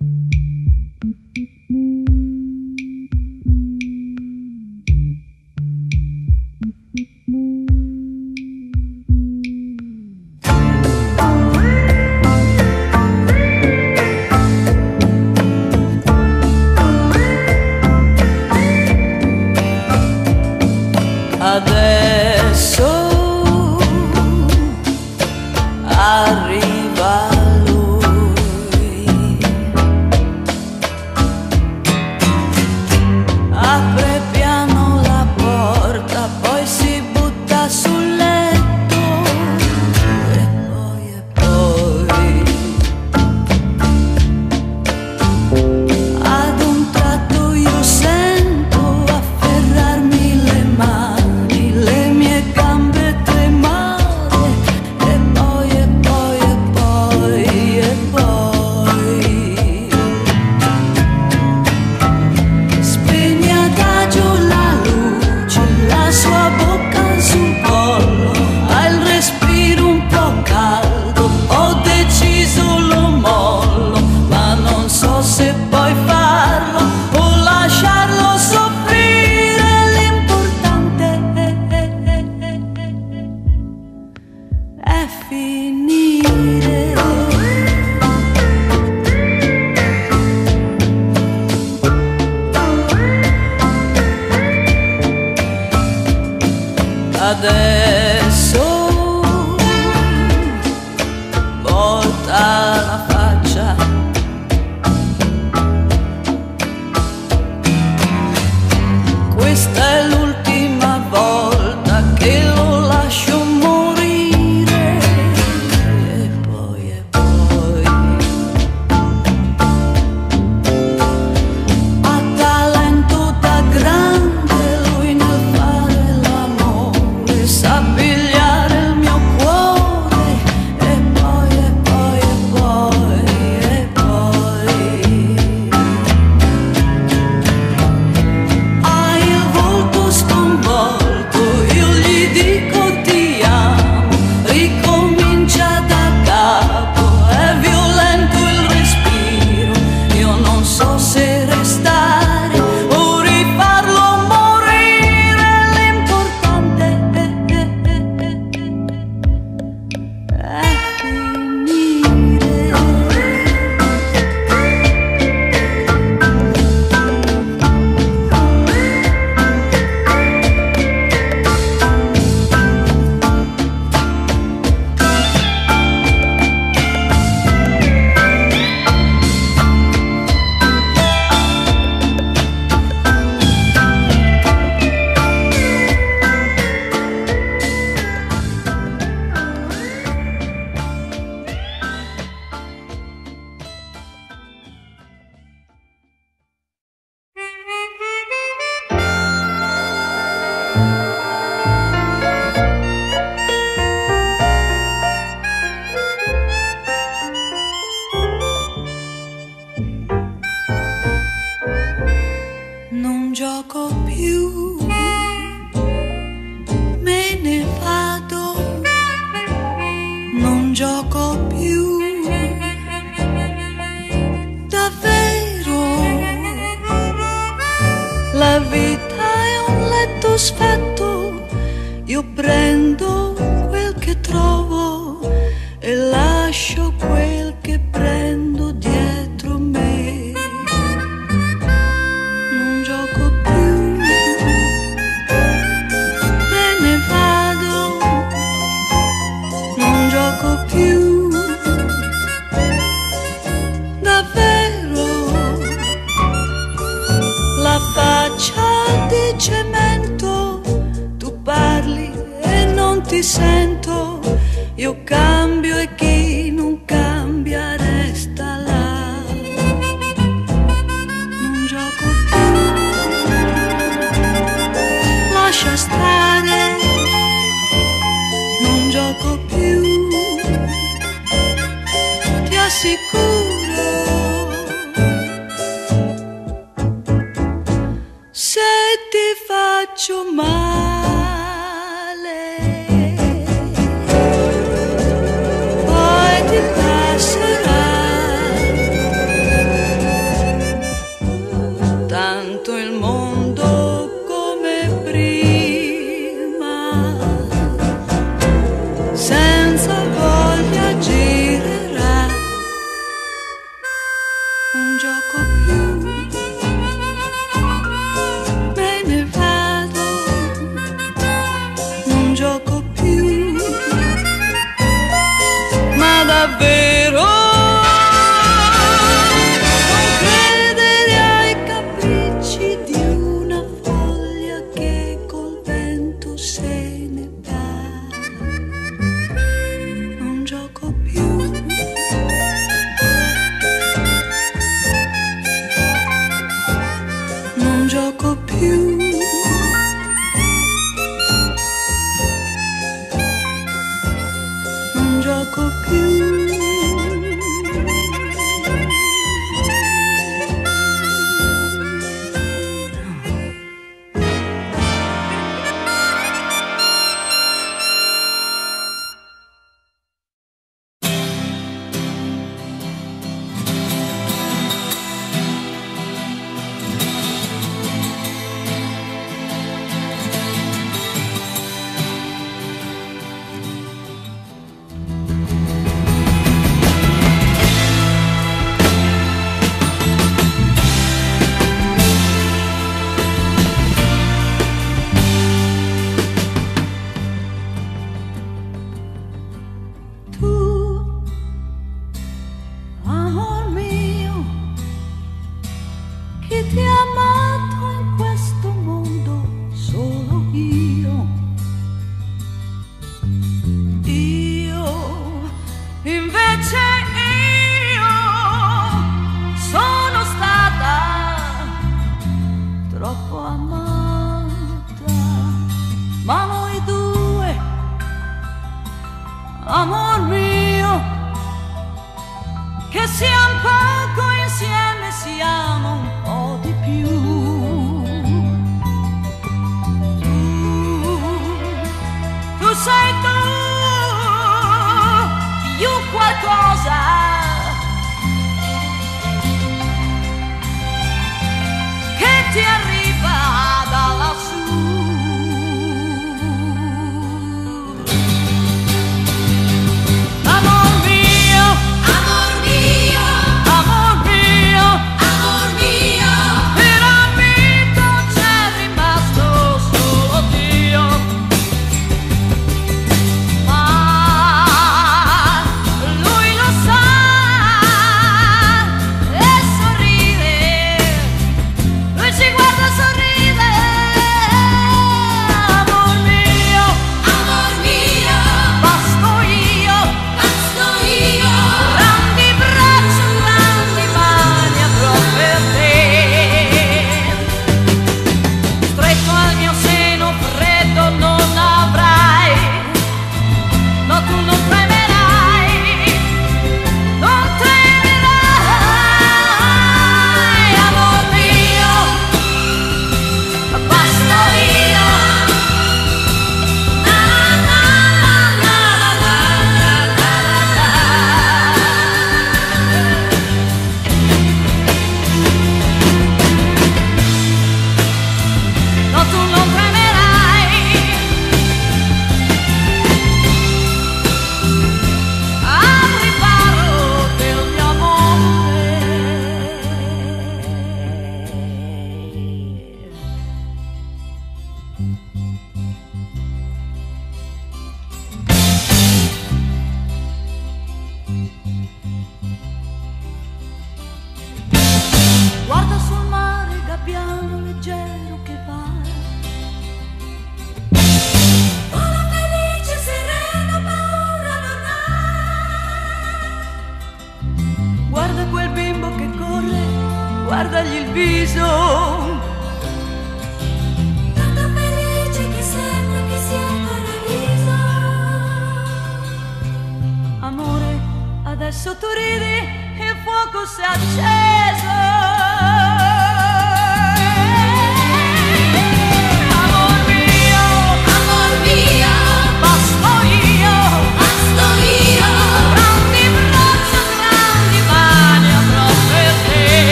Thank you.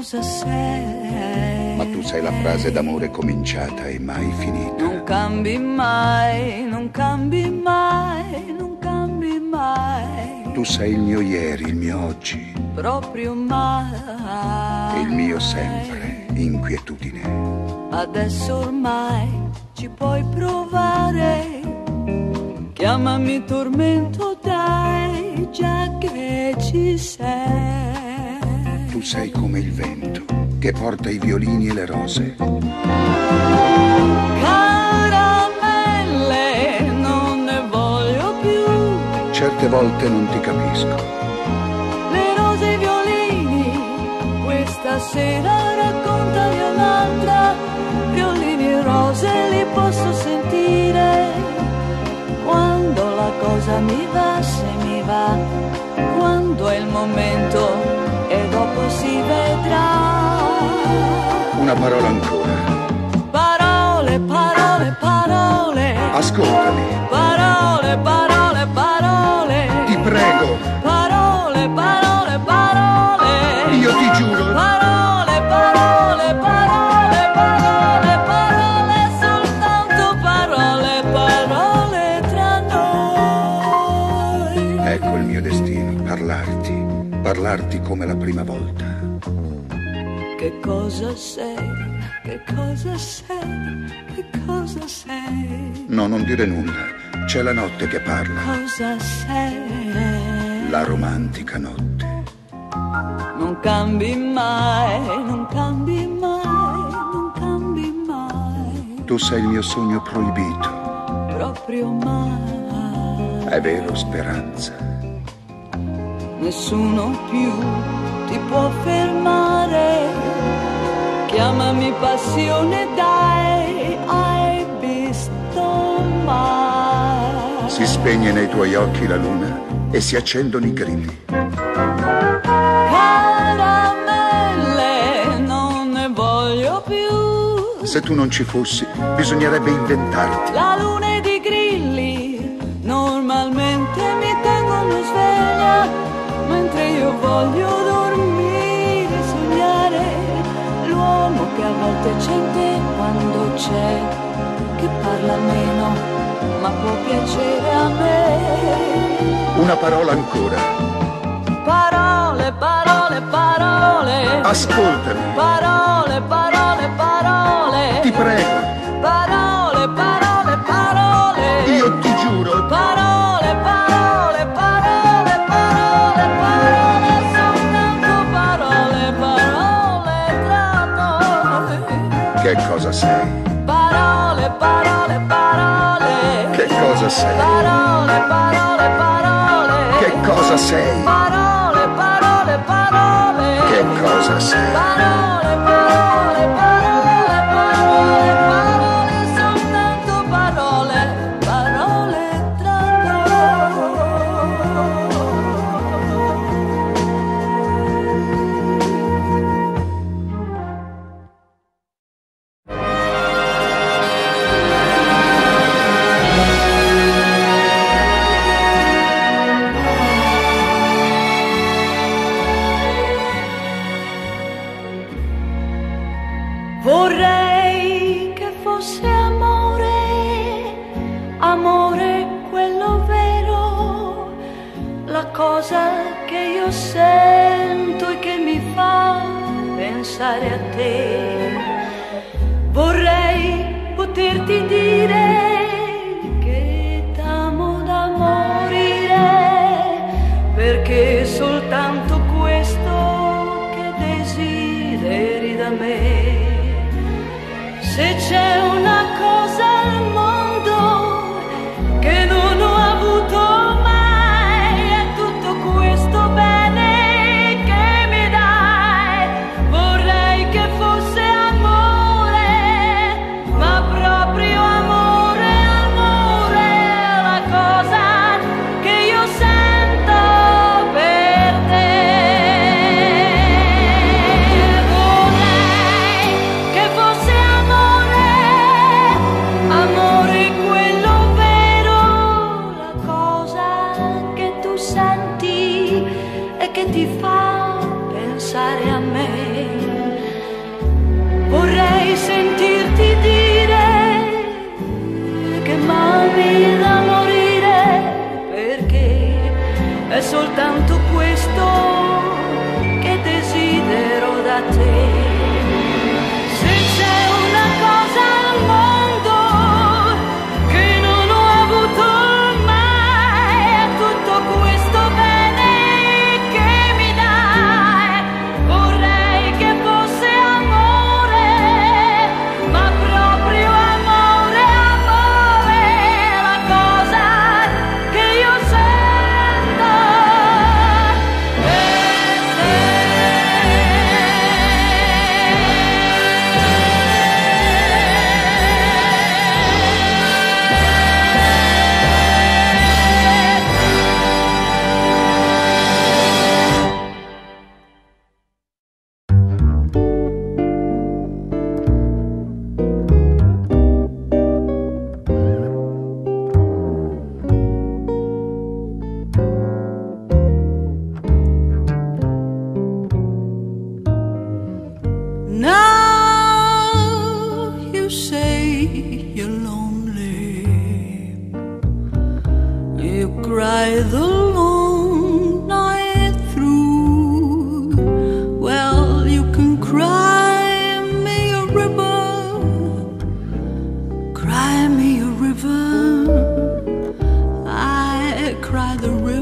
Cosa sei? ma tu sei la frase d'amore cominciata e mai finita. Non cambi mai, non cambi mai, non cambi mai, Tu sei il mio ieri, il mio oggi, proprio mai. e il mio sempre, inquietudine. Adesso ormai ci puoi provare. Chiamami tormento, dai, già che ci sei. Tu sei come il vento che porta i violini e le rose. Caramelle, non ne voglio più. Certe volte non ti capisco, Le rose e i violini, questa sera raccontami un'altra. Violini e rose li posso sentire. Cosa mi va, se mi va, quando è il momento e dopo si vedrà. una parola ancora. Parole, parole, parole. Ascoltami, Parole, parole, parole. ti prego, Parole, parole, parole. io ti giuro, come la prima volta. Che cosa sei? Che cosa sei? Che cosa sei? No, non dire nulla, c'è la notte che parla, Cosa sei? la romantica notte. Non cambi mai, non cambi mai, non cambi mai, Tu sei il mio sogno proibito, proprio mai. è vero speranza. Nessuno più ti può fermare. Chiamami passione, dai, hai visto mai. Si spegne nei tuoi occhi la luna e si accendono i grilli. Caramelle, non ne voglio più. Se tu non ci fossi, bisognerebbe inventarti. La luna voglio dormire, sognare l'uomo che a volte c'è in te quando c'è, che parla meno, ma può piacere a me. Una parola ancora. Parole, parole, parole. Ascoltami, Parole, parole, parole. ti prego, Parole, parole, parole. io ti giuro, Parole, parole, parole, cosa sei? Parole, parole, parole. Che cosa sei? Parole, parole, parole. Che cosa sei? Parole, parole, parole. Che cosa sei? Parole, parole. cry the river.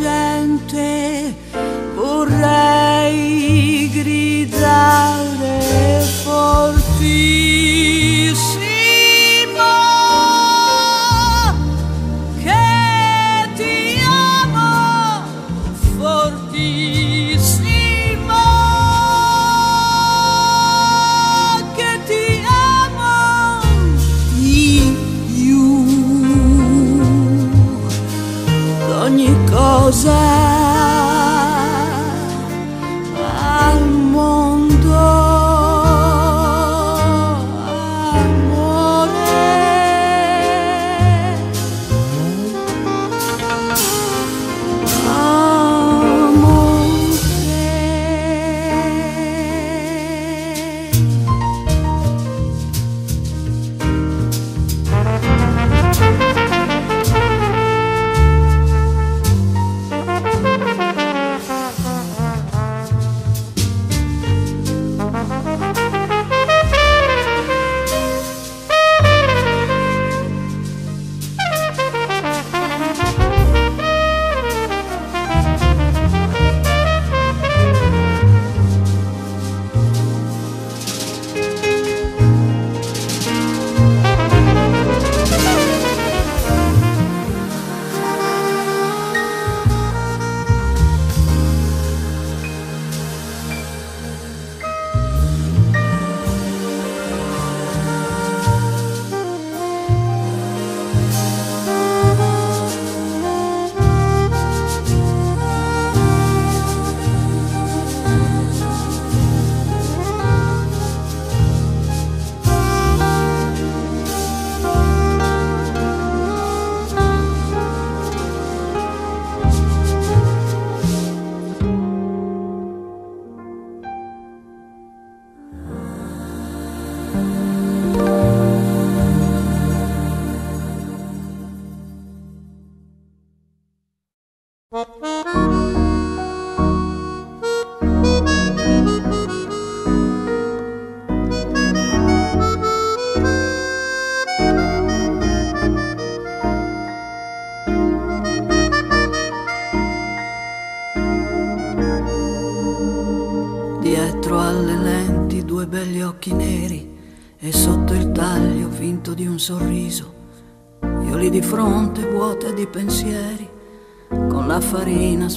Alla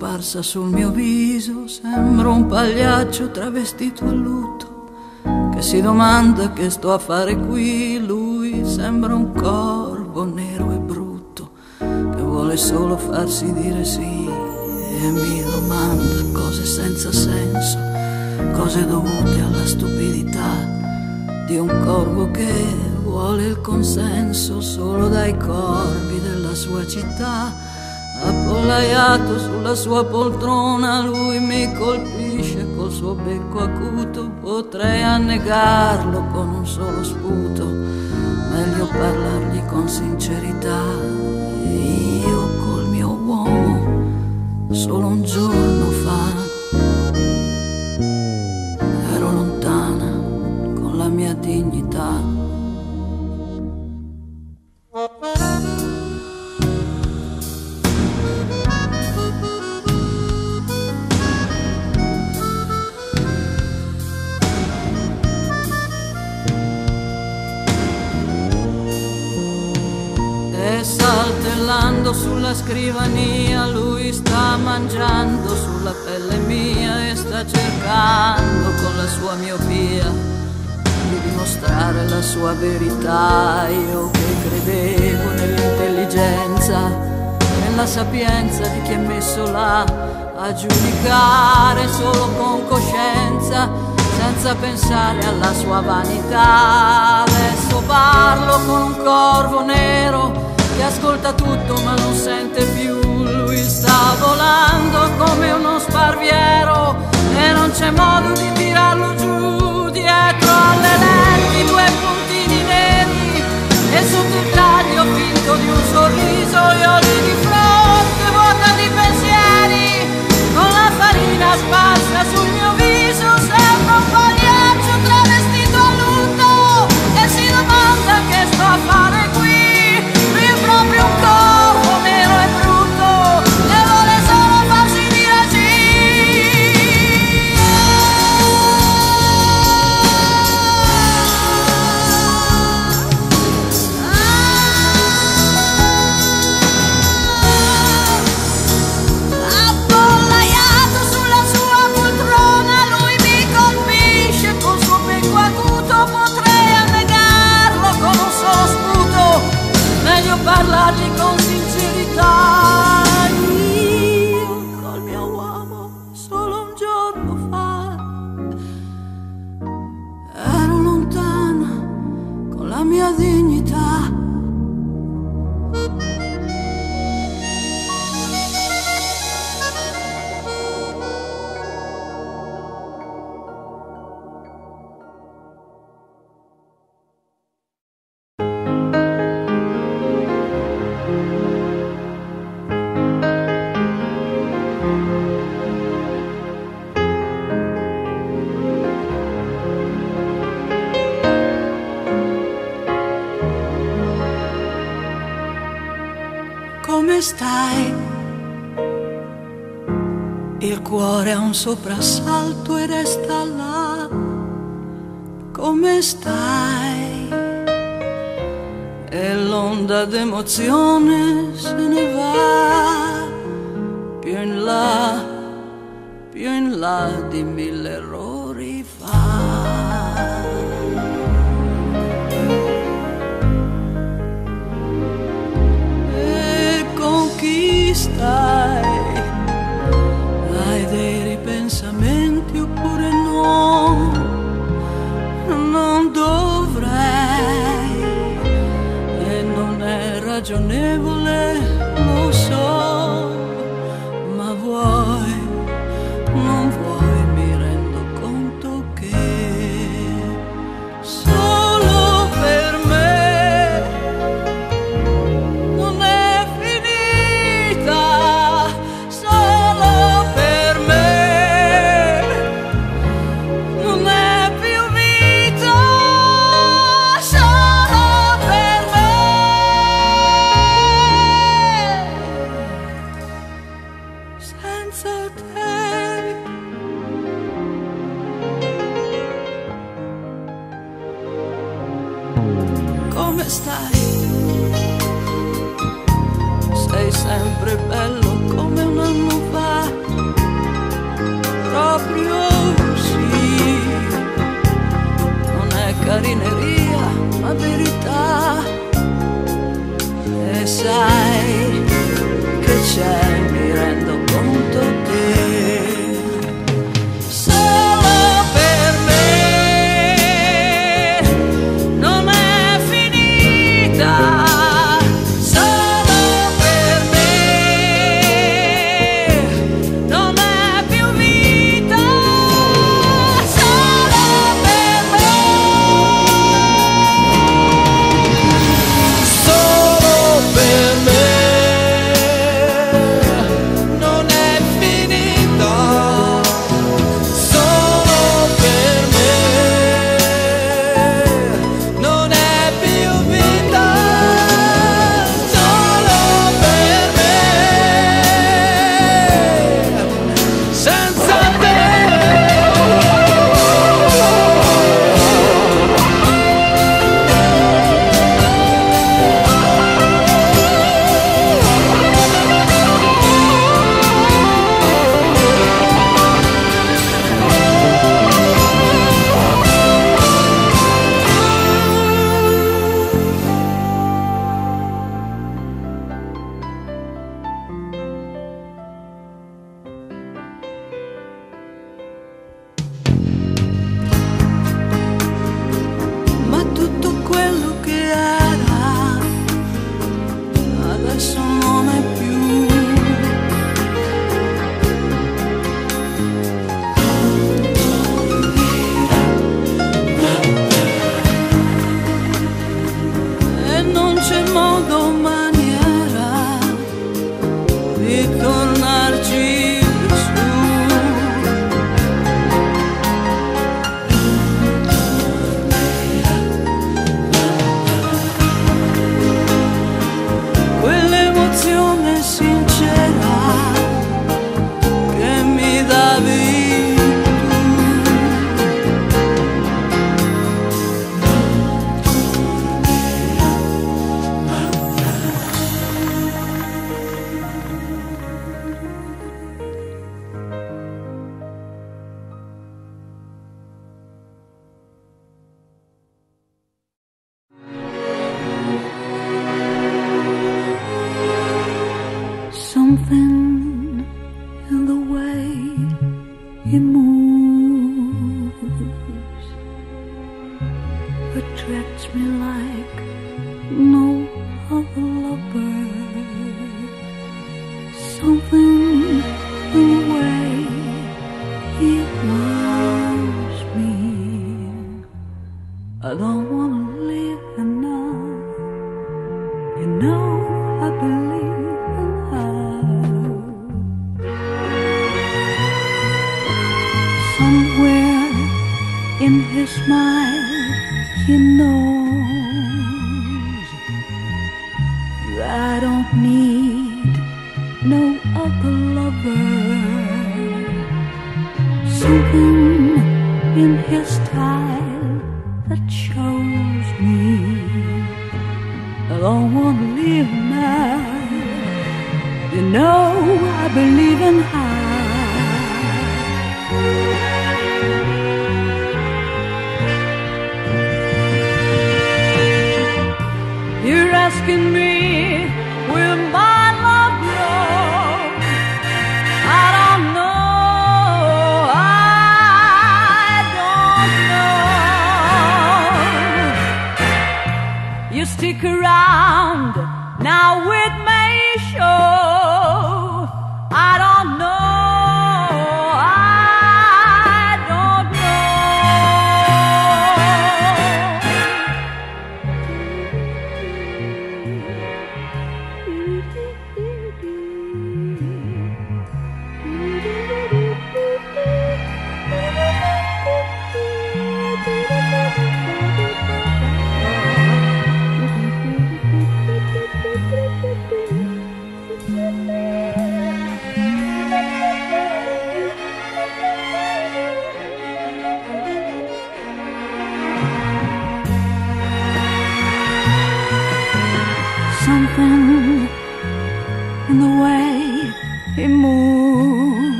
sparsa sul mio viso, sembro un pagliaccio travestito a lutto, che si domanda che sto a fare qui, lui sembra un corvo nero e brutto, che vuole solo farsi dire sì e mi domanda cose senza senso, cose dovute alla stupidità di un corvo che vuole il consenso solo dai corvi della sua città sdraiato sulla sua poltrona, lui mi colpisce col suo becco acuto, potrei annegarlo con un solo sputo, meglio parlargli con sincerità.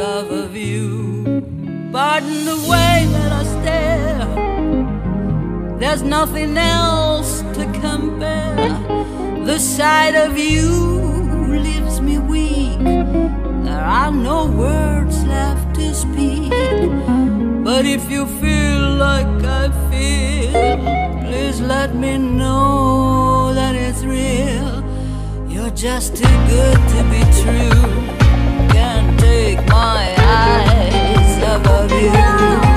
of you. Pardon the way that I stare. There's nothing else to compare. The sight of you leaves me weak. There are no words left to speak. But if you feel like I feel, please let me know that it's real. You're just too good to be true. Take my eyes above you.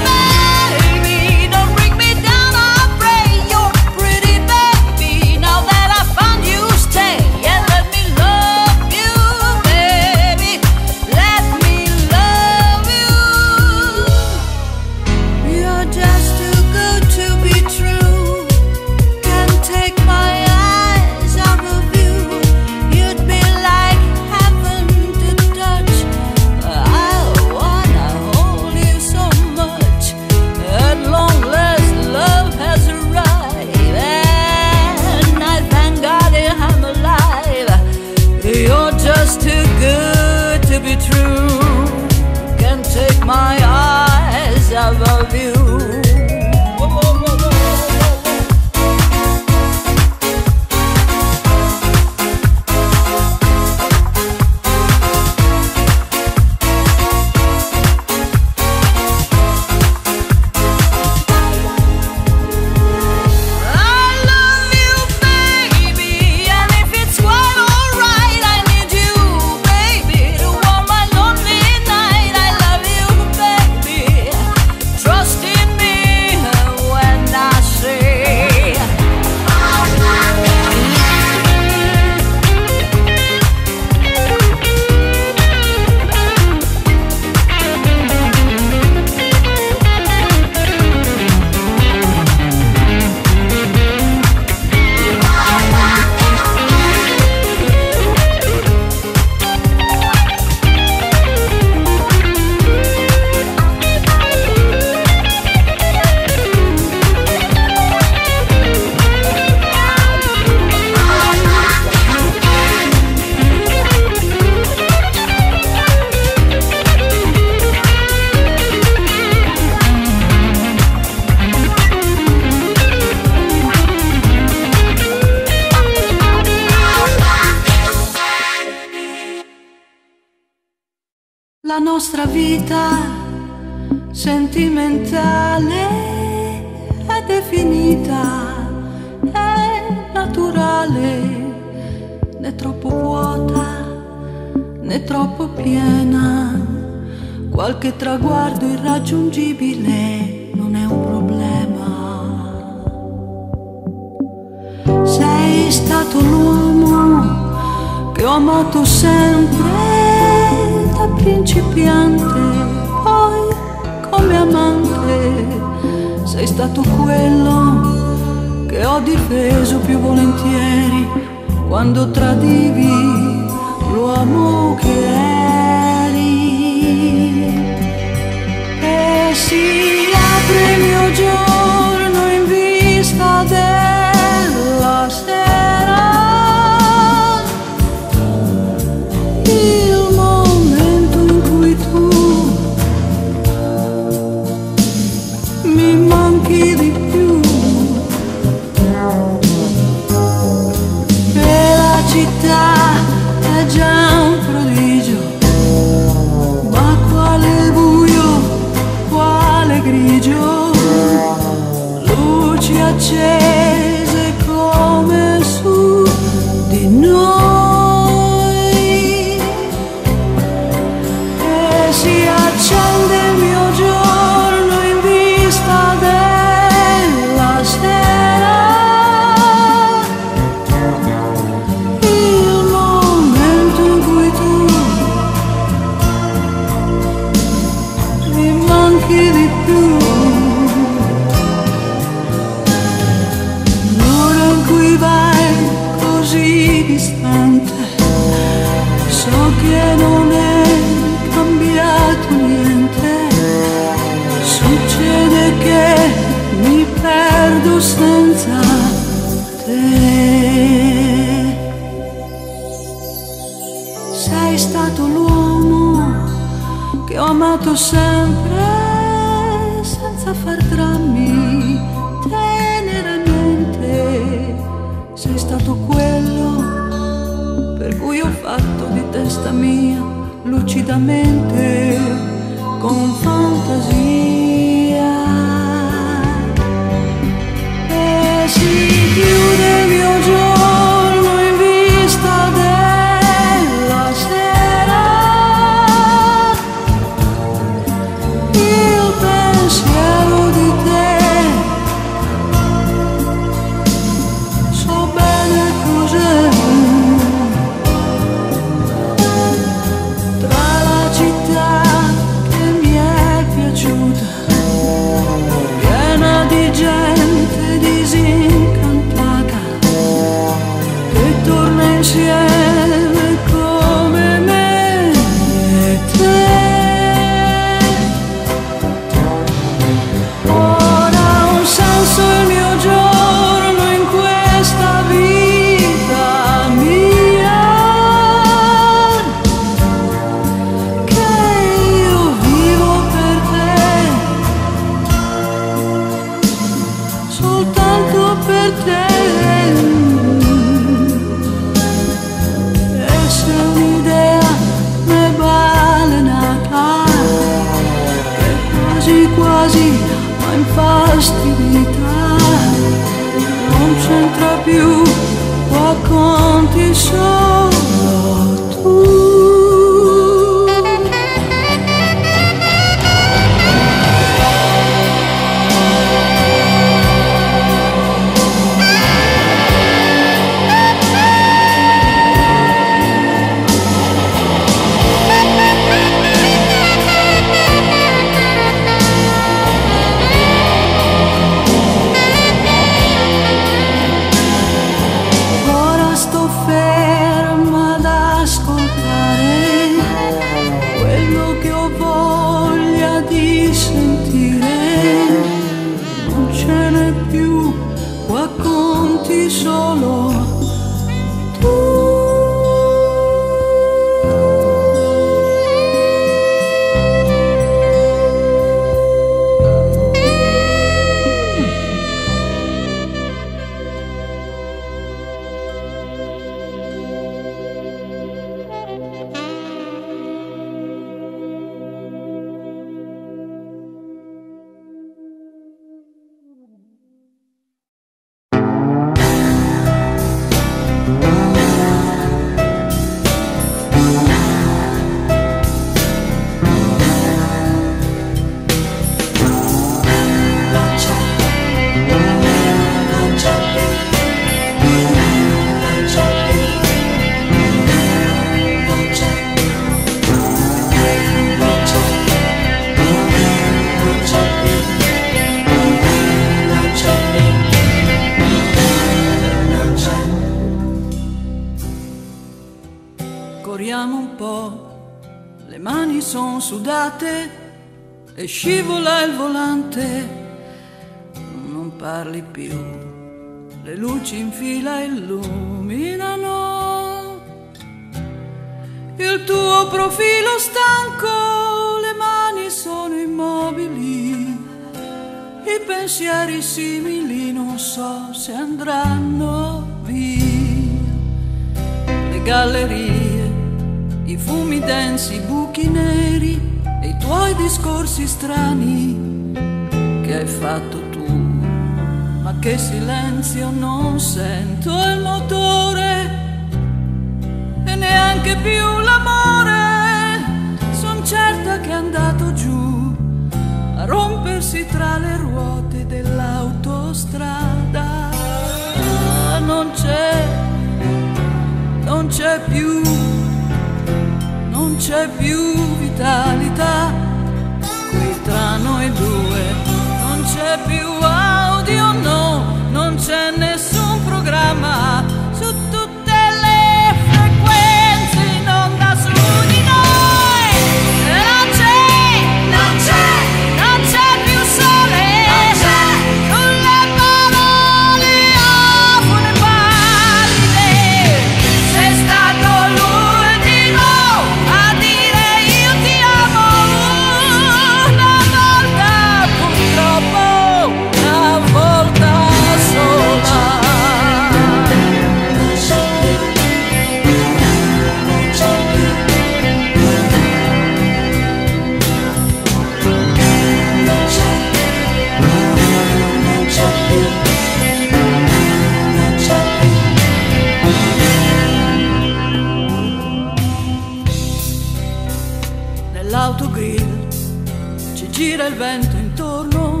il vento intorno,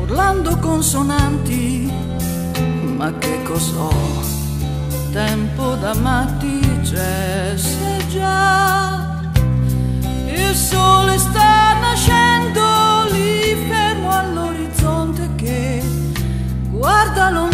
urlando consonanti, ma che cos'ho? Tempo da matti c'è se già il sole sta nascendo lì fermo all'orizzonte che guarda lontano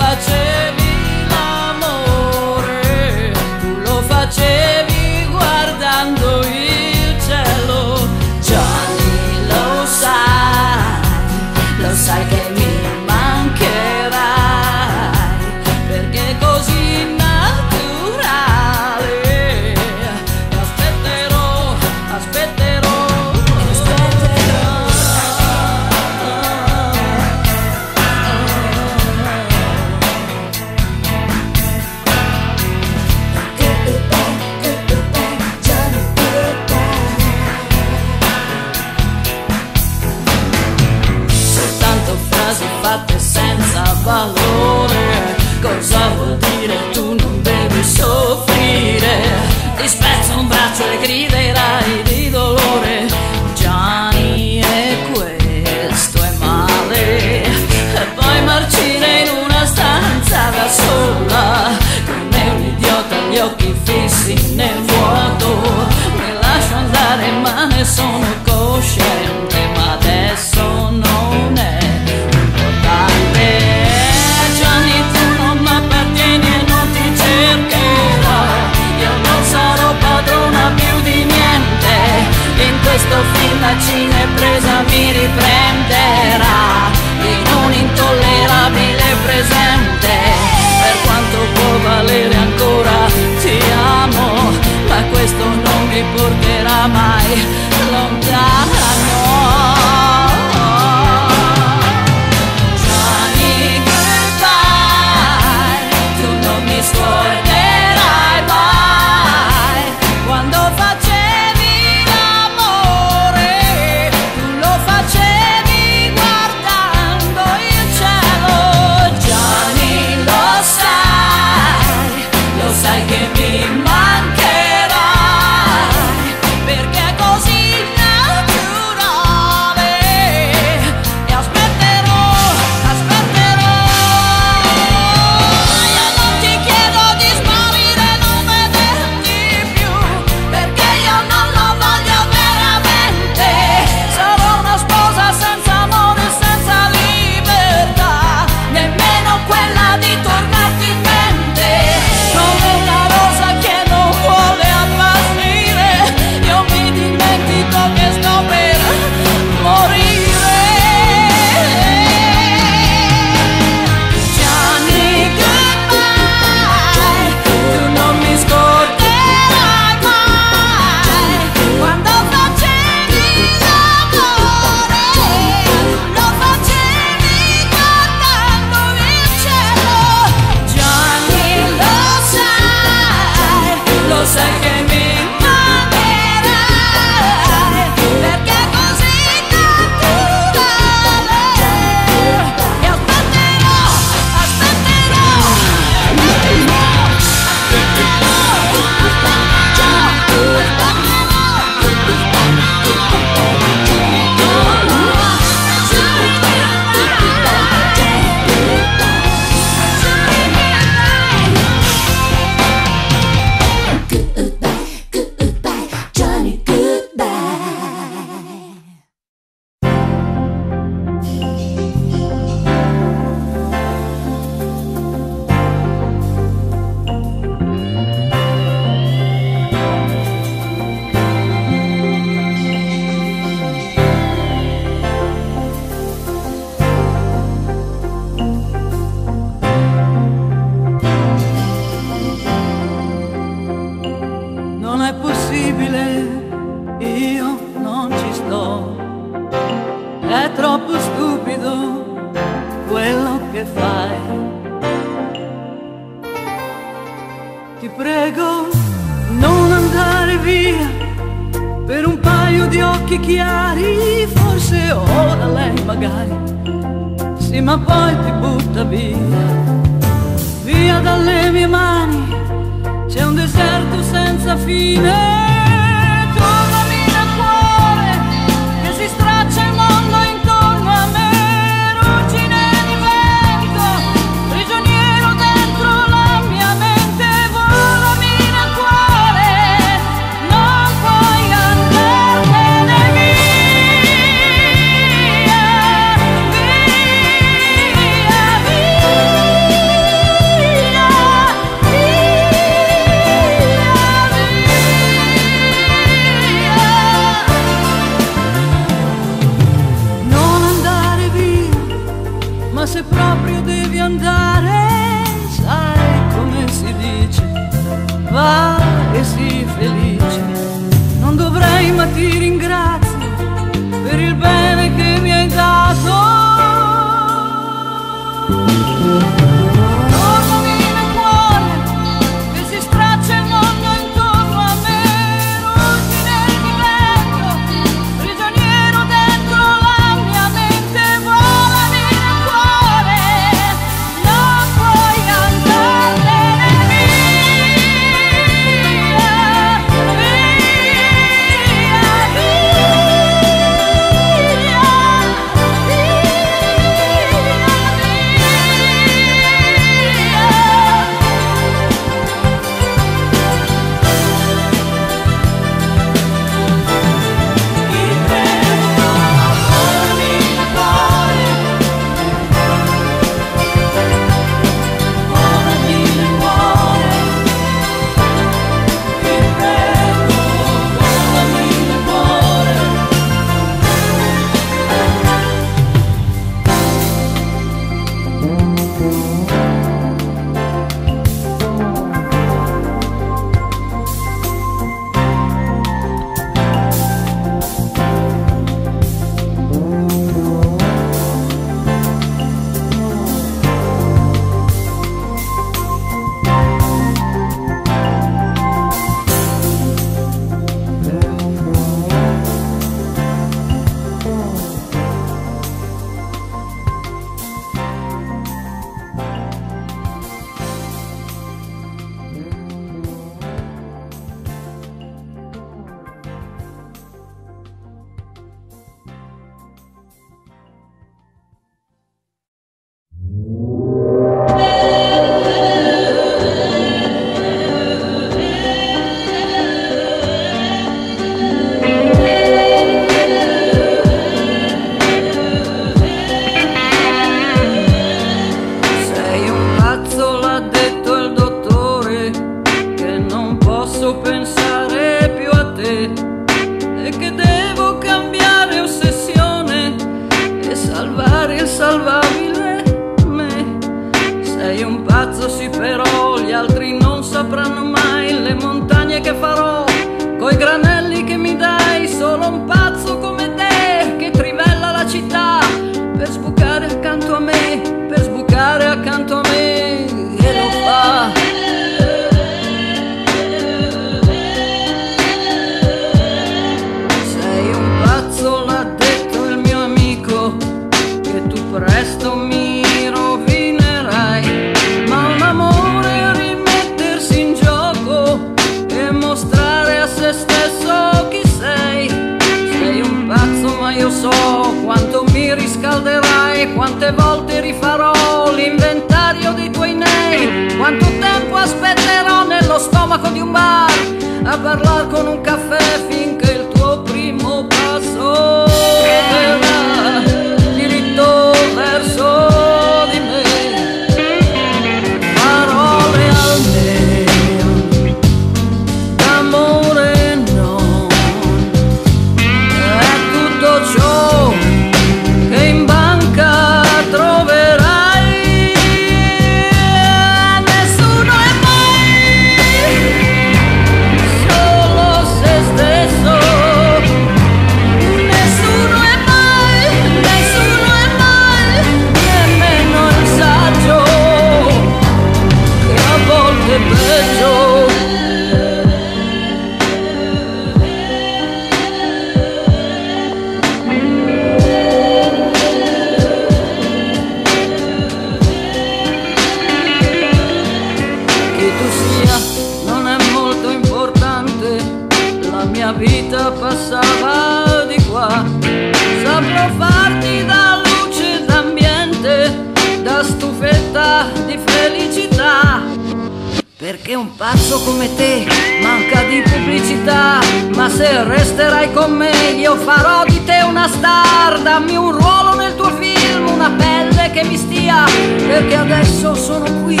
io farò di te una star, dammi un ruolo nel tuo film, una pelle che mi stia, perché adesso sono qui,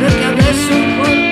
perché adesso importa.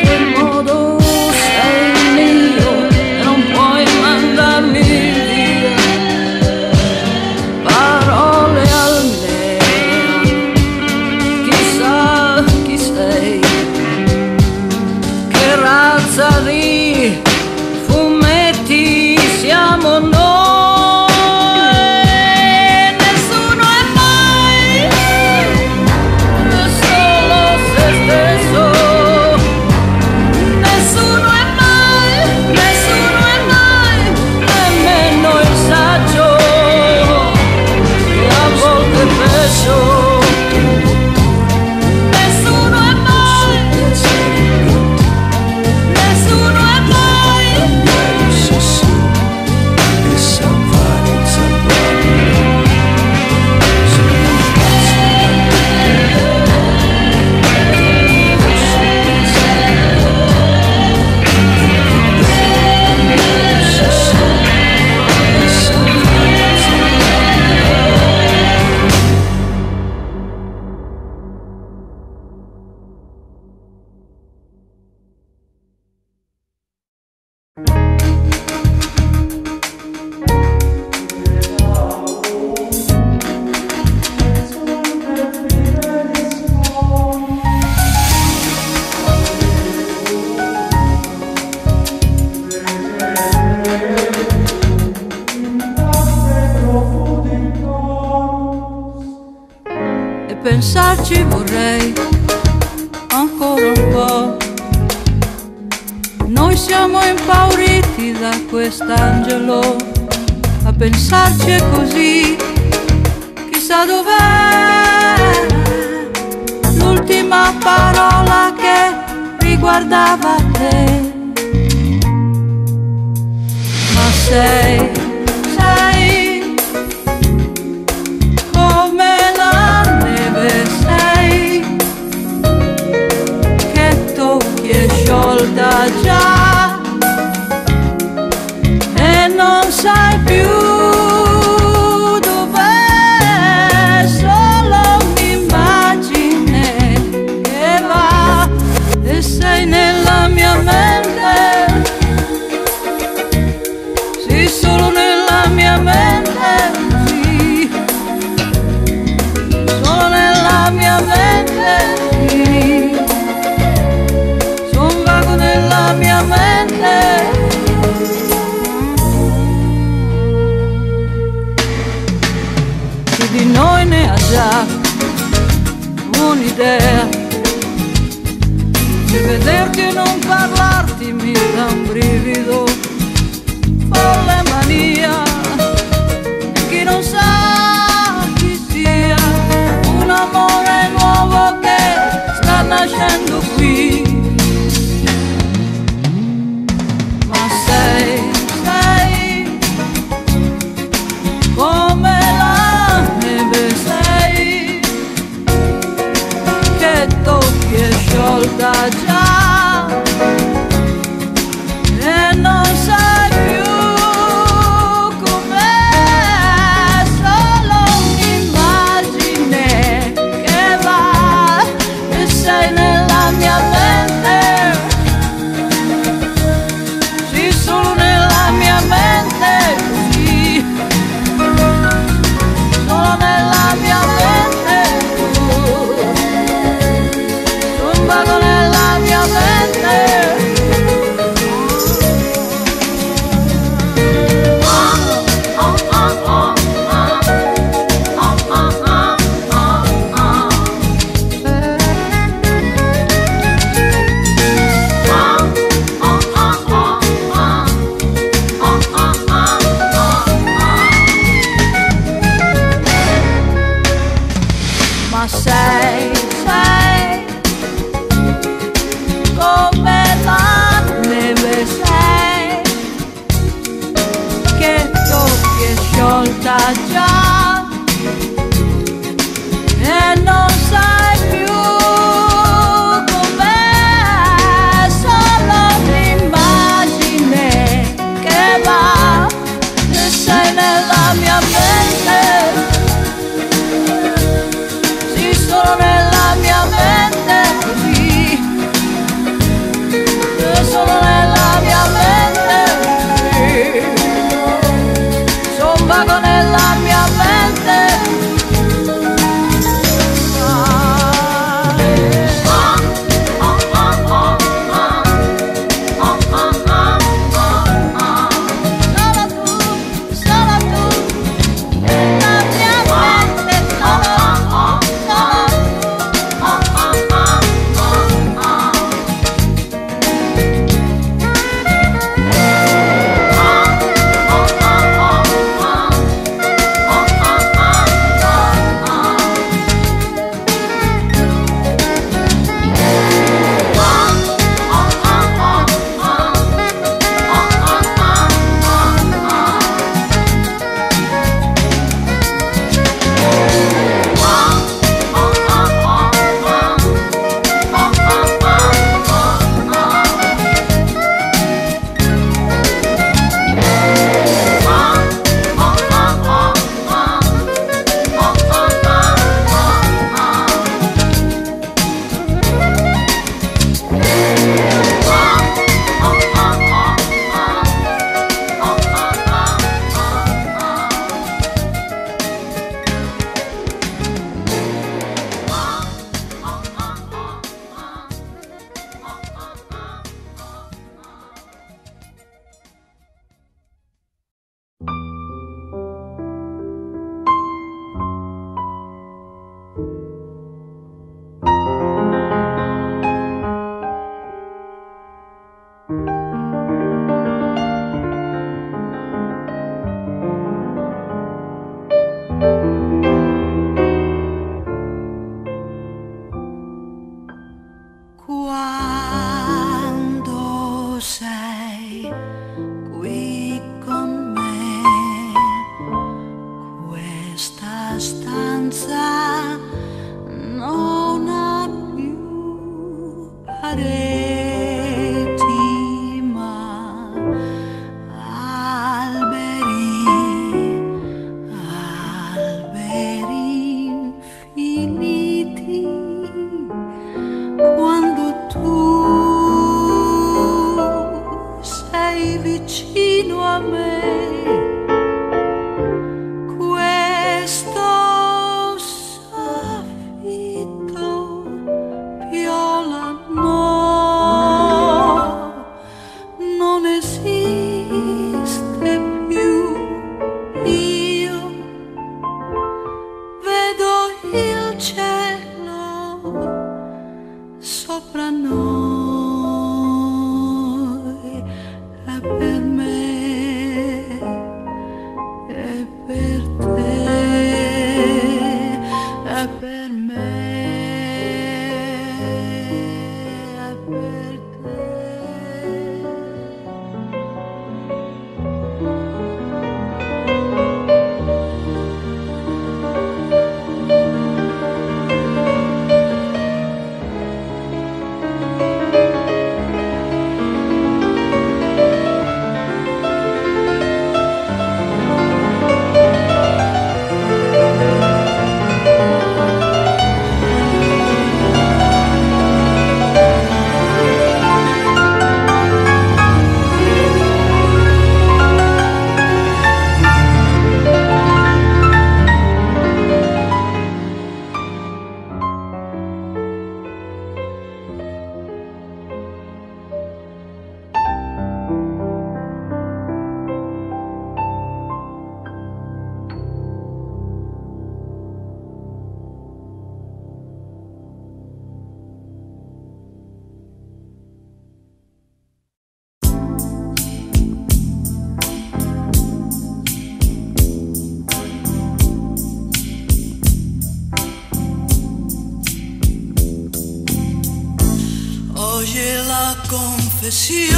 you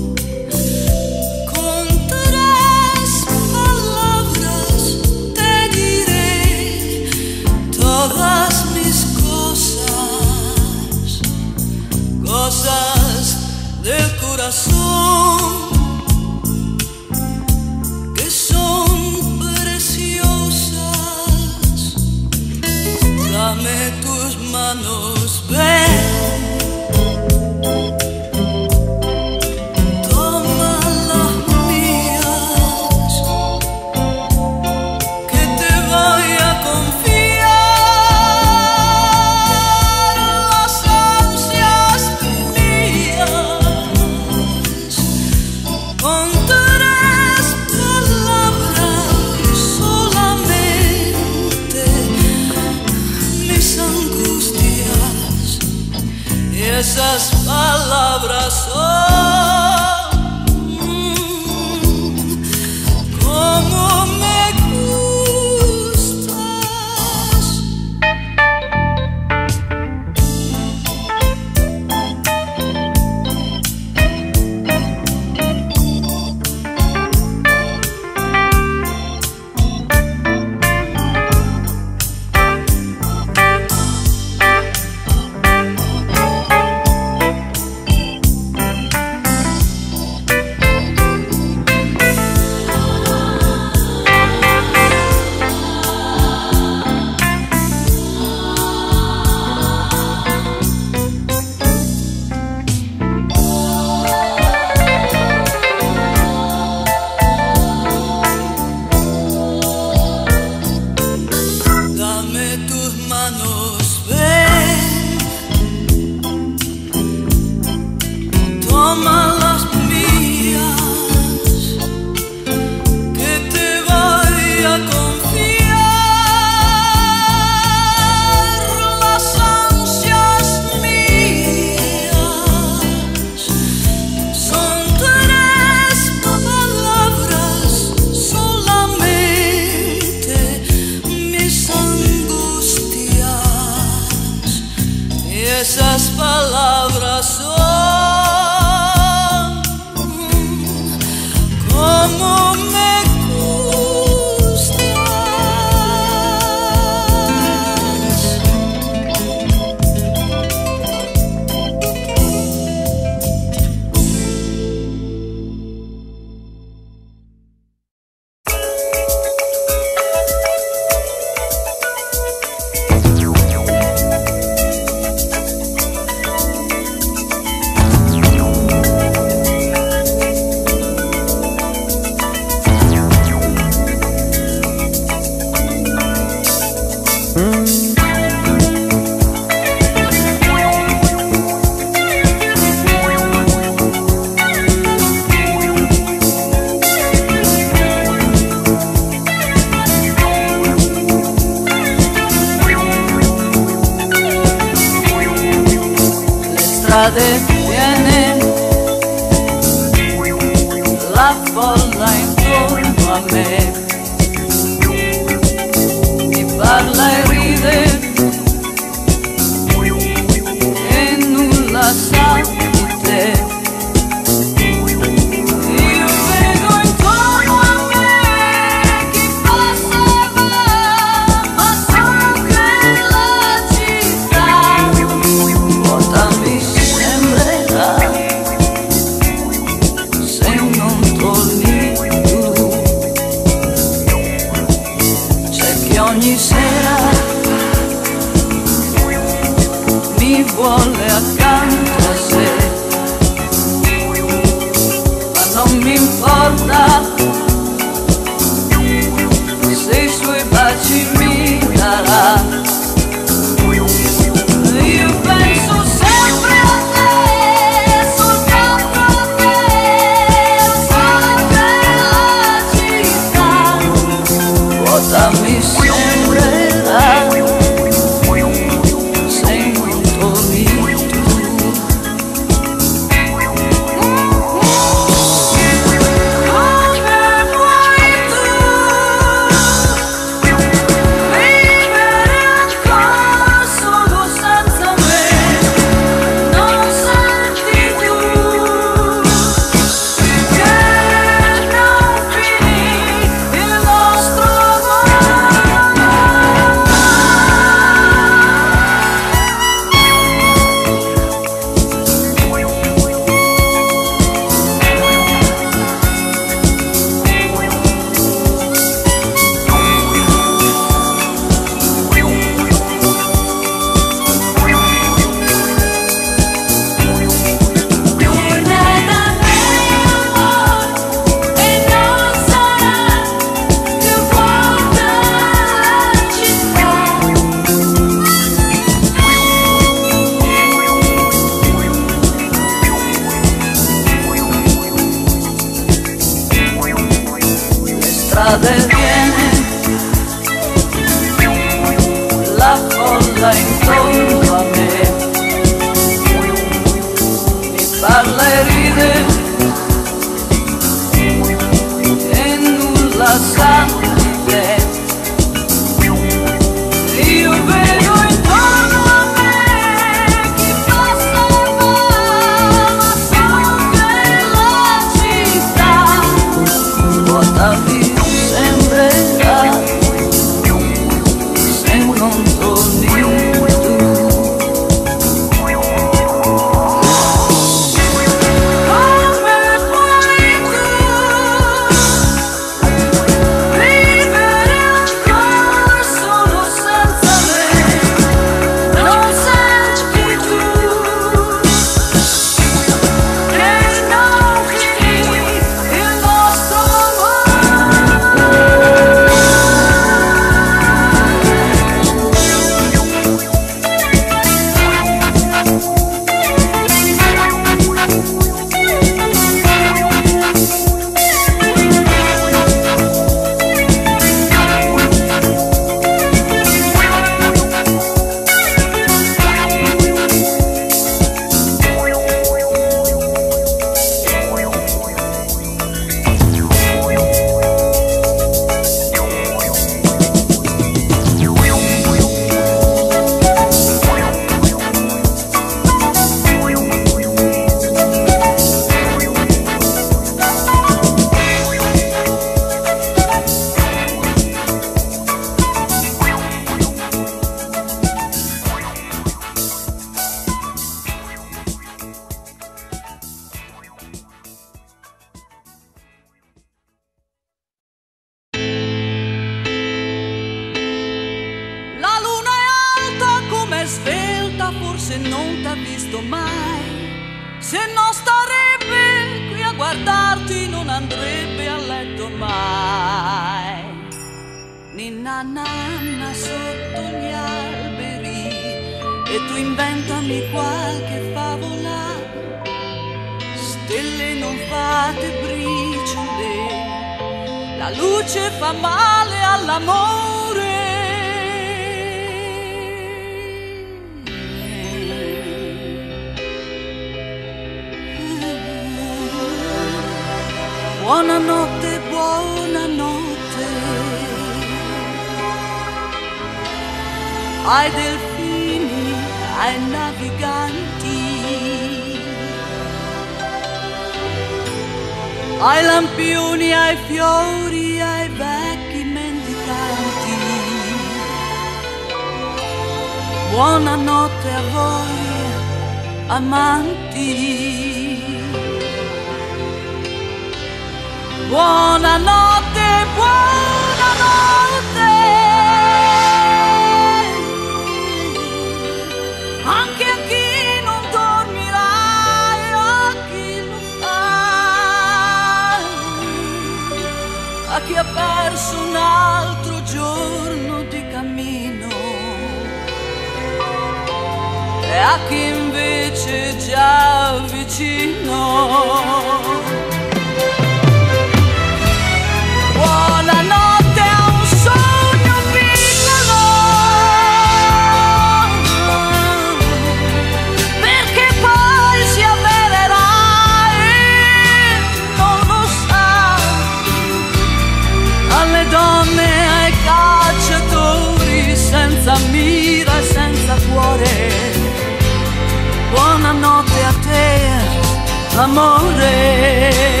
rể.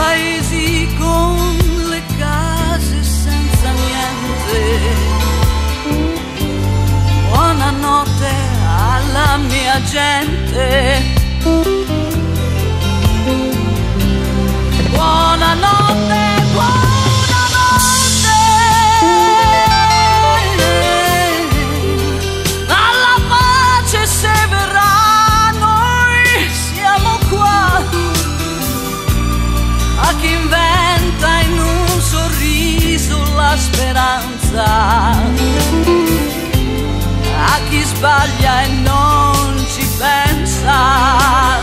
paesi con le case senza niente. Buonanotte alla mia gente. Buonanotte. sbaglia e non ci pensa.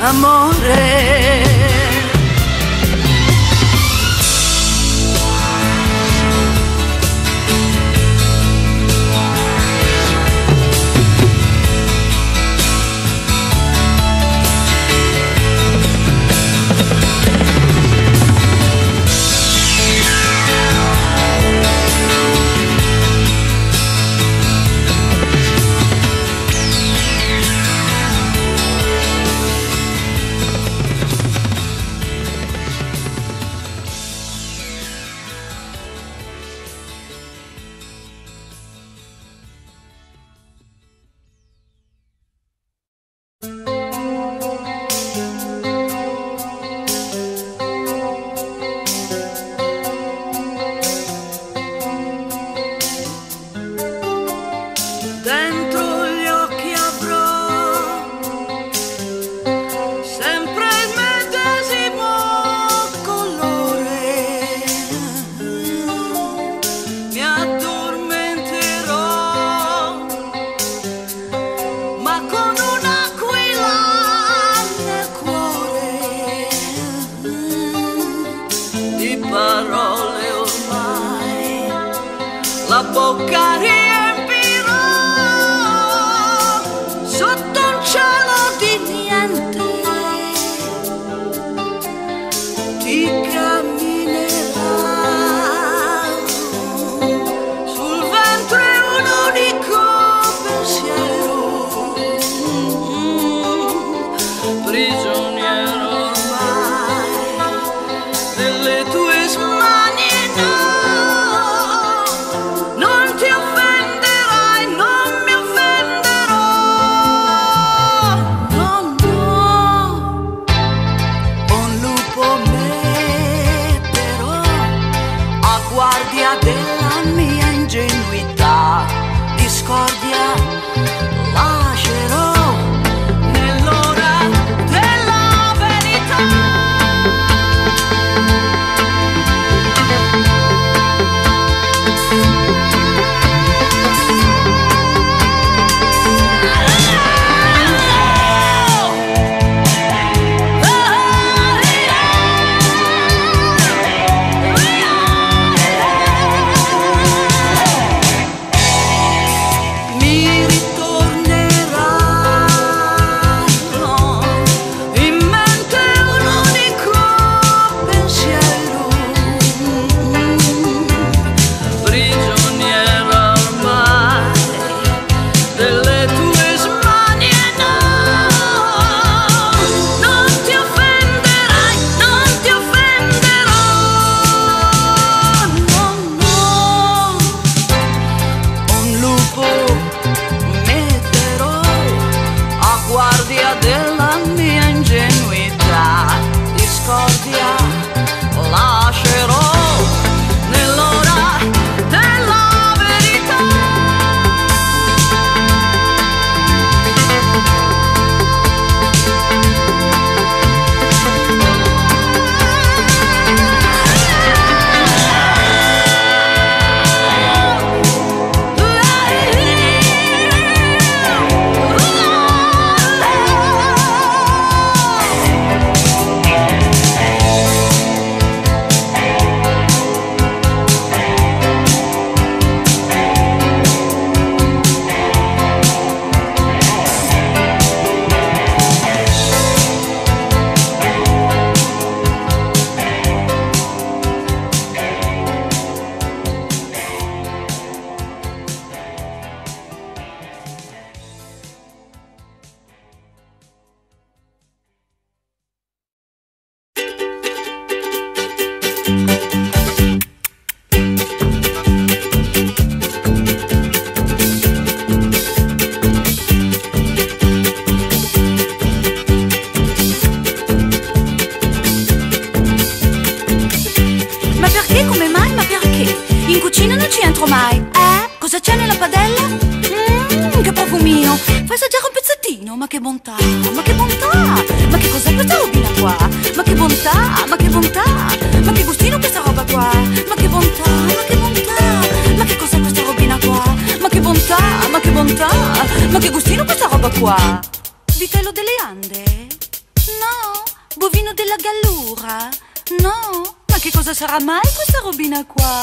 amore. Cosa c'è nella padella? Mmm, che profumino. Fai assaggiare un pezzettino, ma che bontà, ma che bontà. Ma che cos'è questa robina qua? Ma che bontà, ma che bontà. Ma che gustino questa roba qua? Ma che bontà, ma che bontà. Ma che cos'è questa robina qua? Ma che bontà, ma che bontà. Ma che gustino questa roba qua? Vitello delle Ande? No. Bovino della Gallura? No. Ma che cosa sarà mai questa robina qua?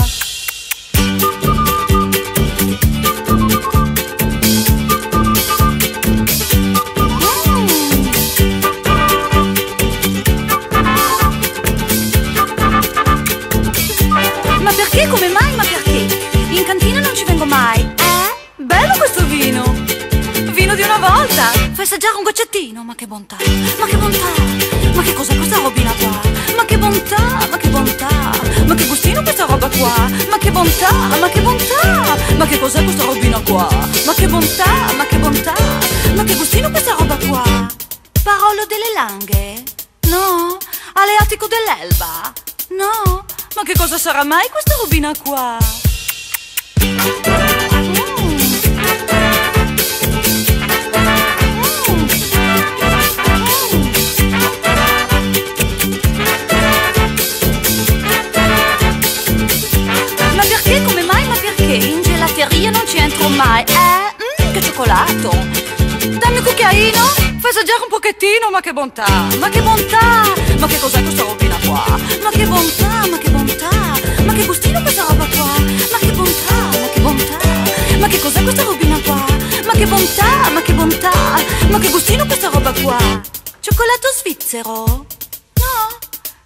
Assaggiare un goccettino, ma che bontà! Ma che bontà! Ma che cos'è questa robina qua? Ma che bontà! Ma che bontà! Ma che gustino questa roba qua? Ma che bontà! Ma che bontà! Ma che cos'è questa robina qua? Ma che bontà! Ma che bontà! Ma che gustino questa roba qua? Parolo delle langhe? No? Aleatico dell'Elba? No? Ma che cosa sarà mai questa robina qua? Mai. Eh? Mm, che cioccolato! Dammi un cucchiaino! Fai assaggiare un pochettino, ma che bontà! Ma che bontà! Ma che cos'è questa robina qua? Ma che bontà, ma che bontà! Ma che gustino questa roba qua? Ma che bontà, ma che bontà! Ma che cos'è questa robina qua? Ma che bontà, ma che bontà! Ma che gustino questa roba qua? Cioccolato svizzero? No?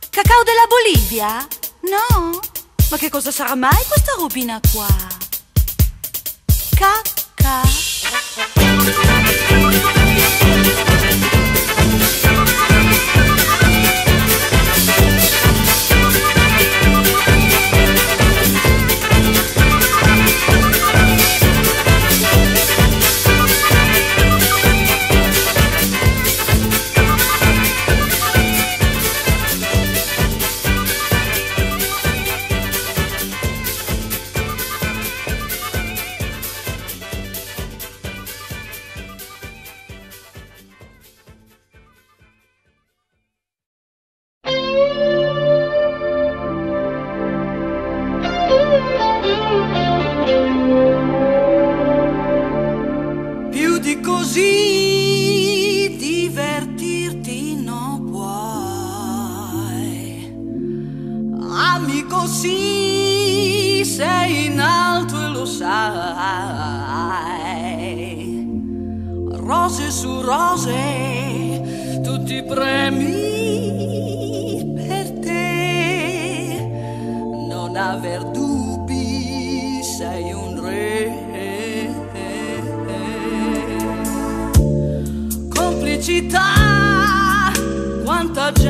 Cacao della Bolivia? No? Ma che cosa sarà mai questa robina qua? Cacca. Più Rose su rose, tutti i premi per te. Non aver dubbi, sei un re. Complicità, quanta gente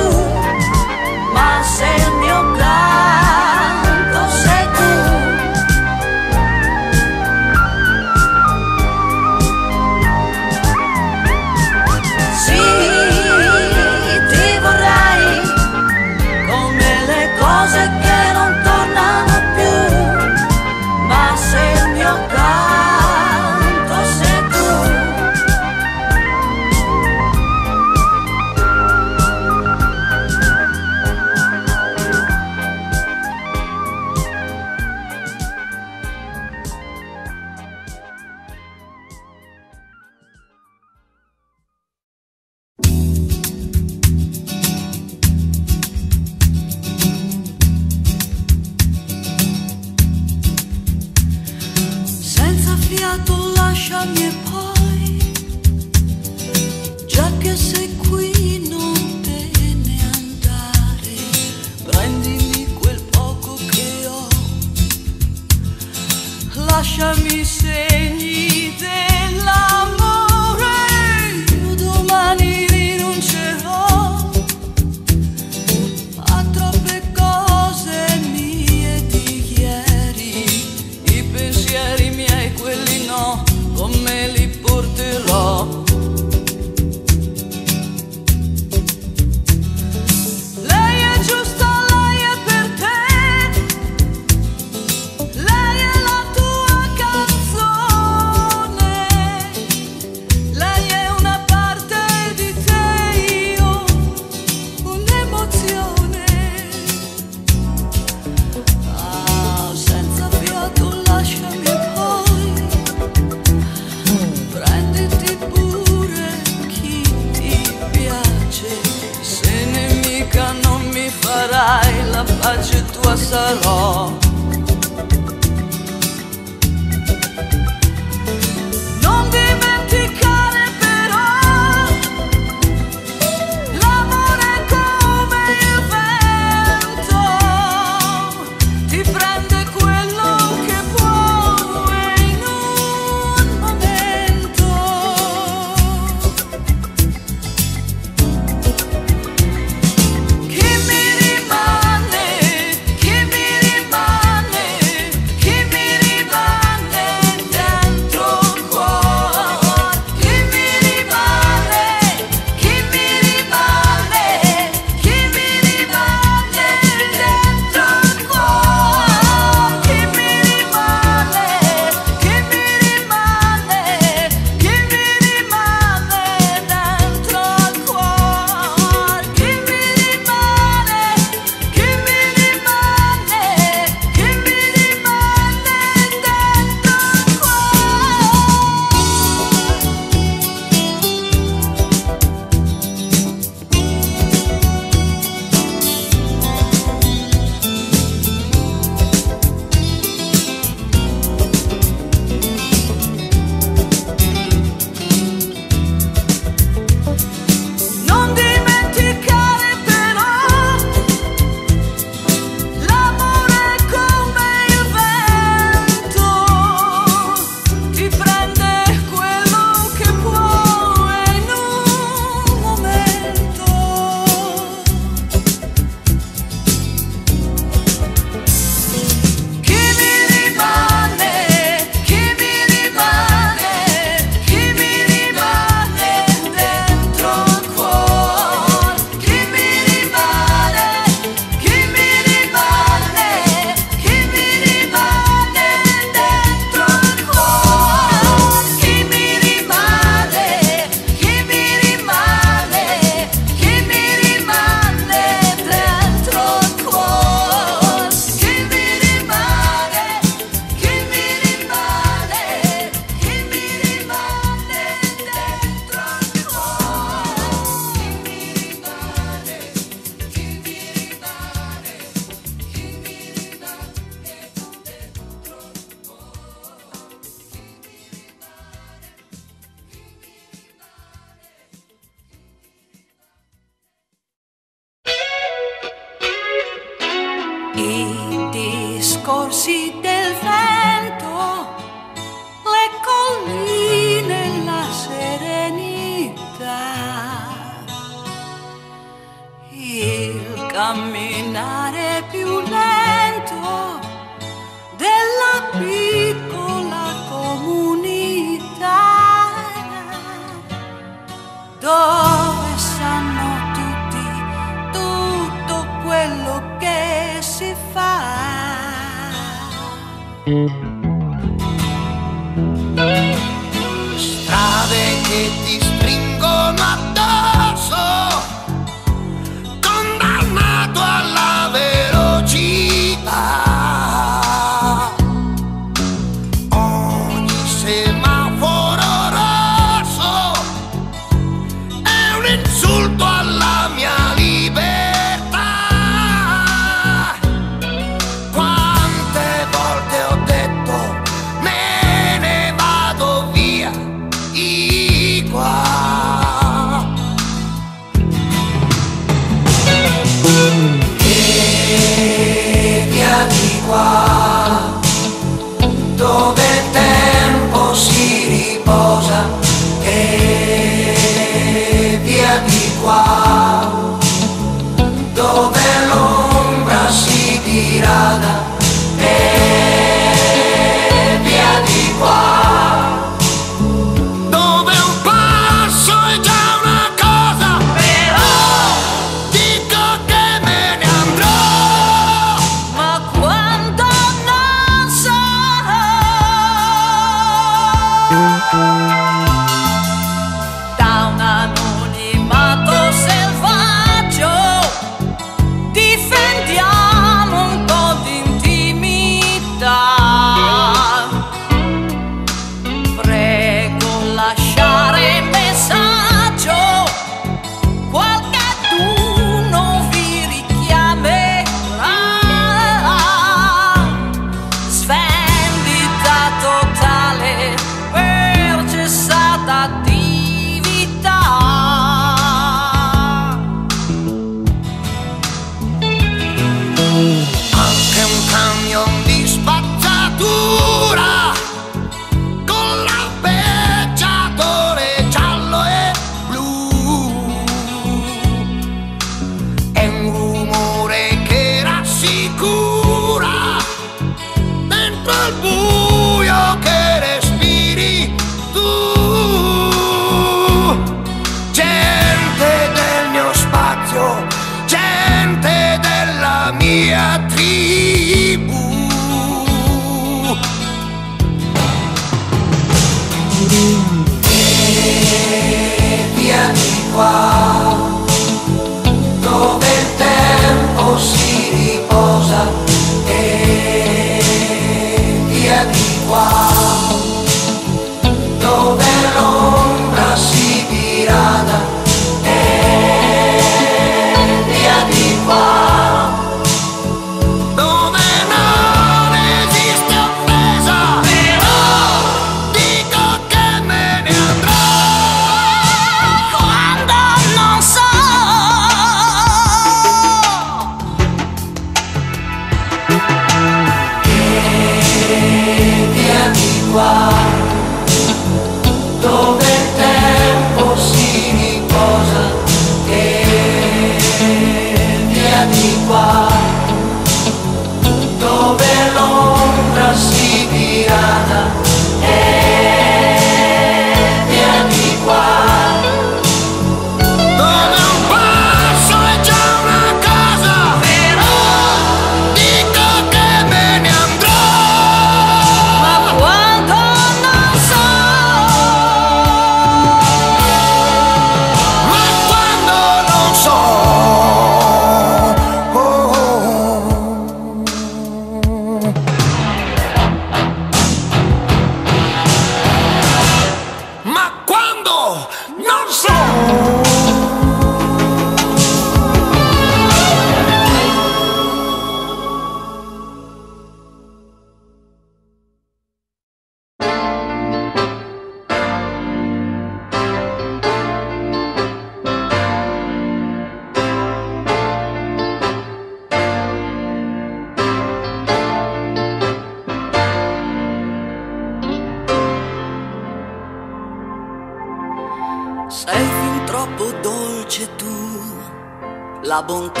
La bontà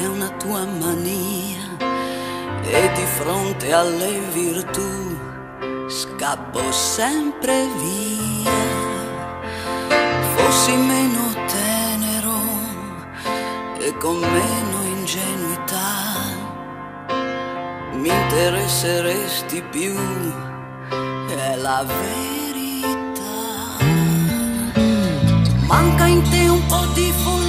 è una tua mania e di fronte alle virtù scappo sempre via. Fossi meno tenero e con meno ingenuità mi interesseresti più, è la verità. Manca in te un po' di follia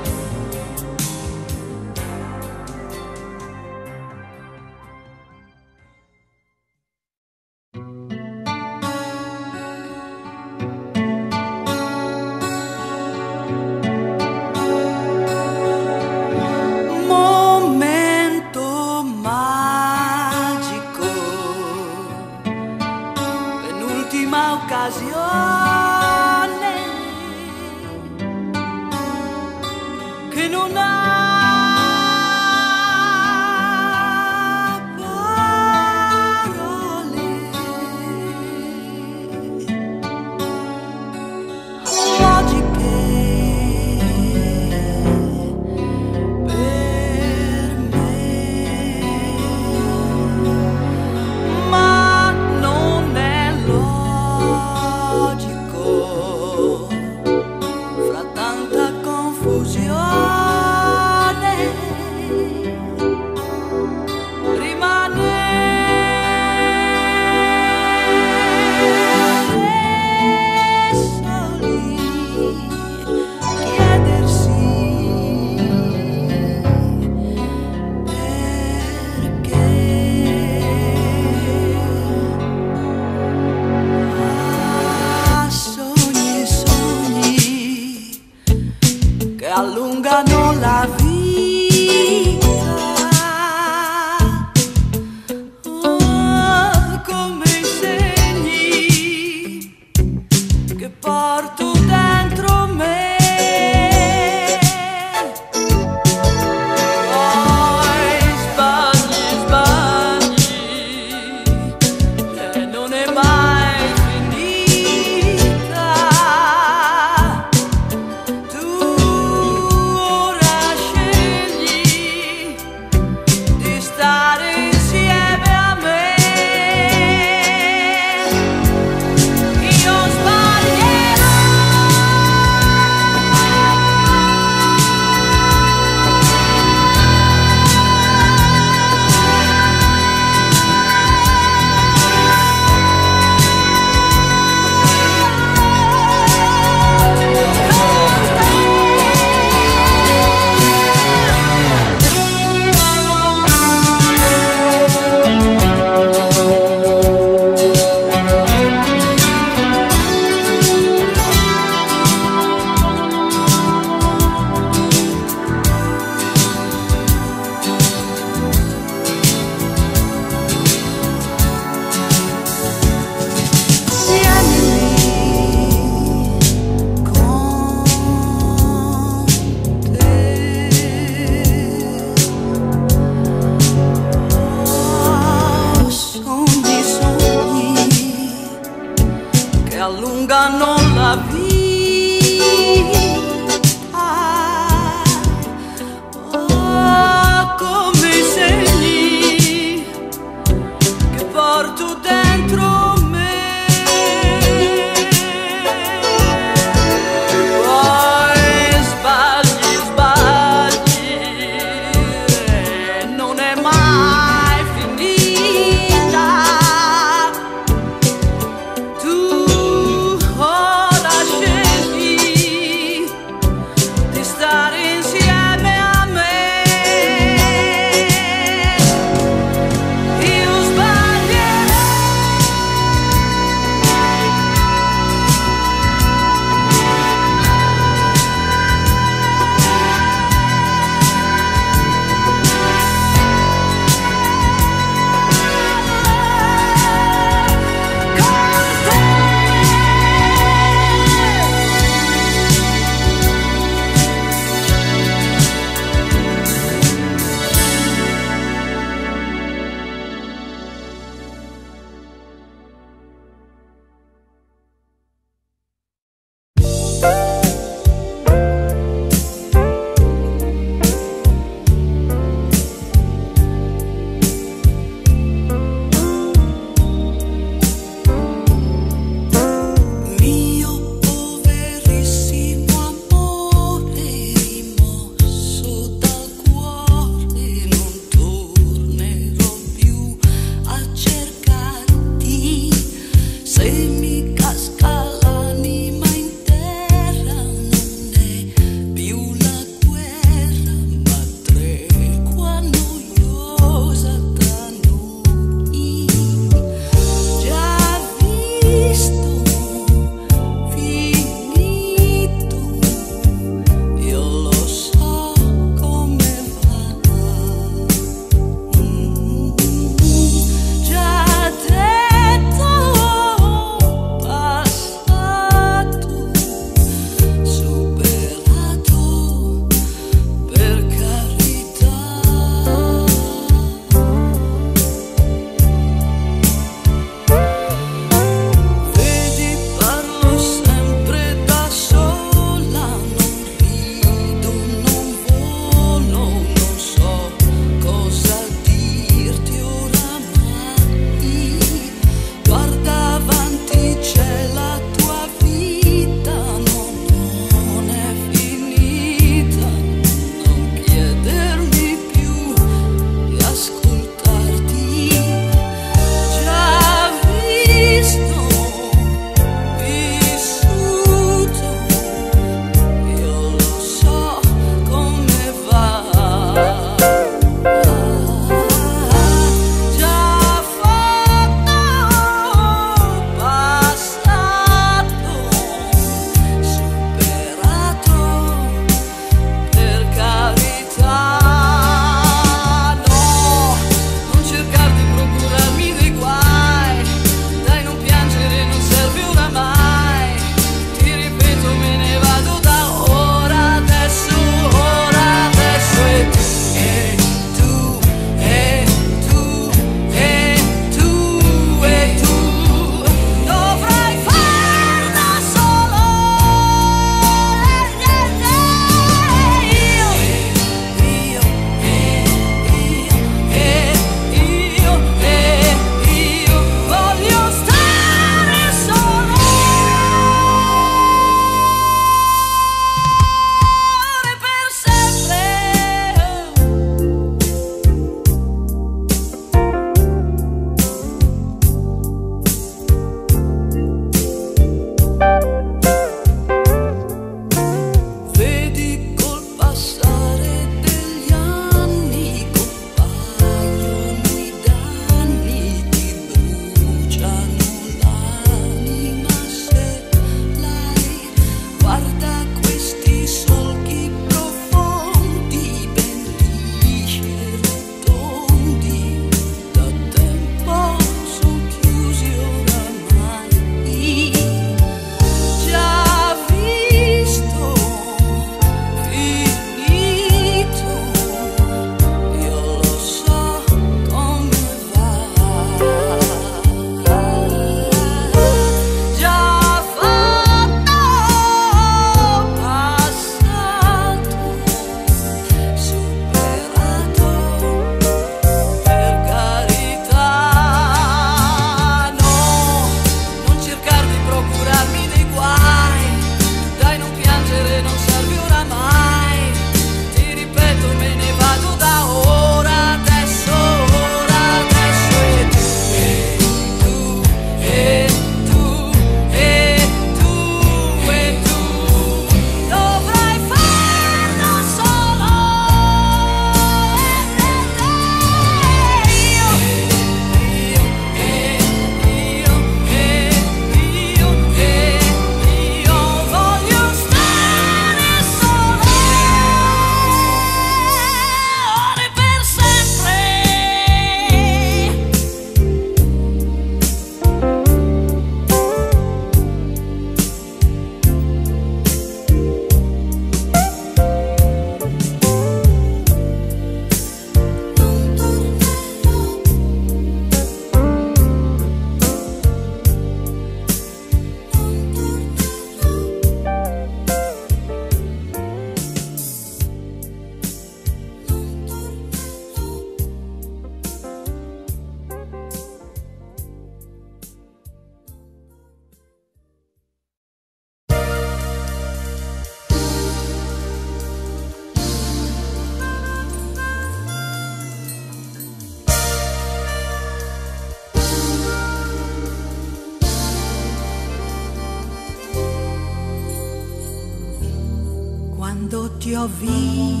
ouvir.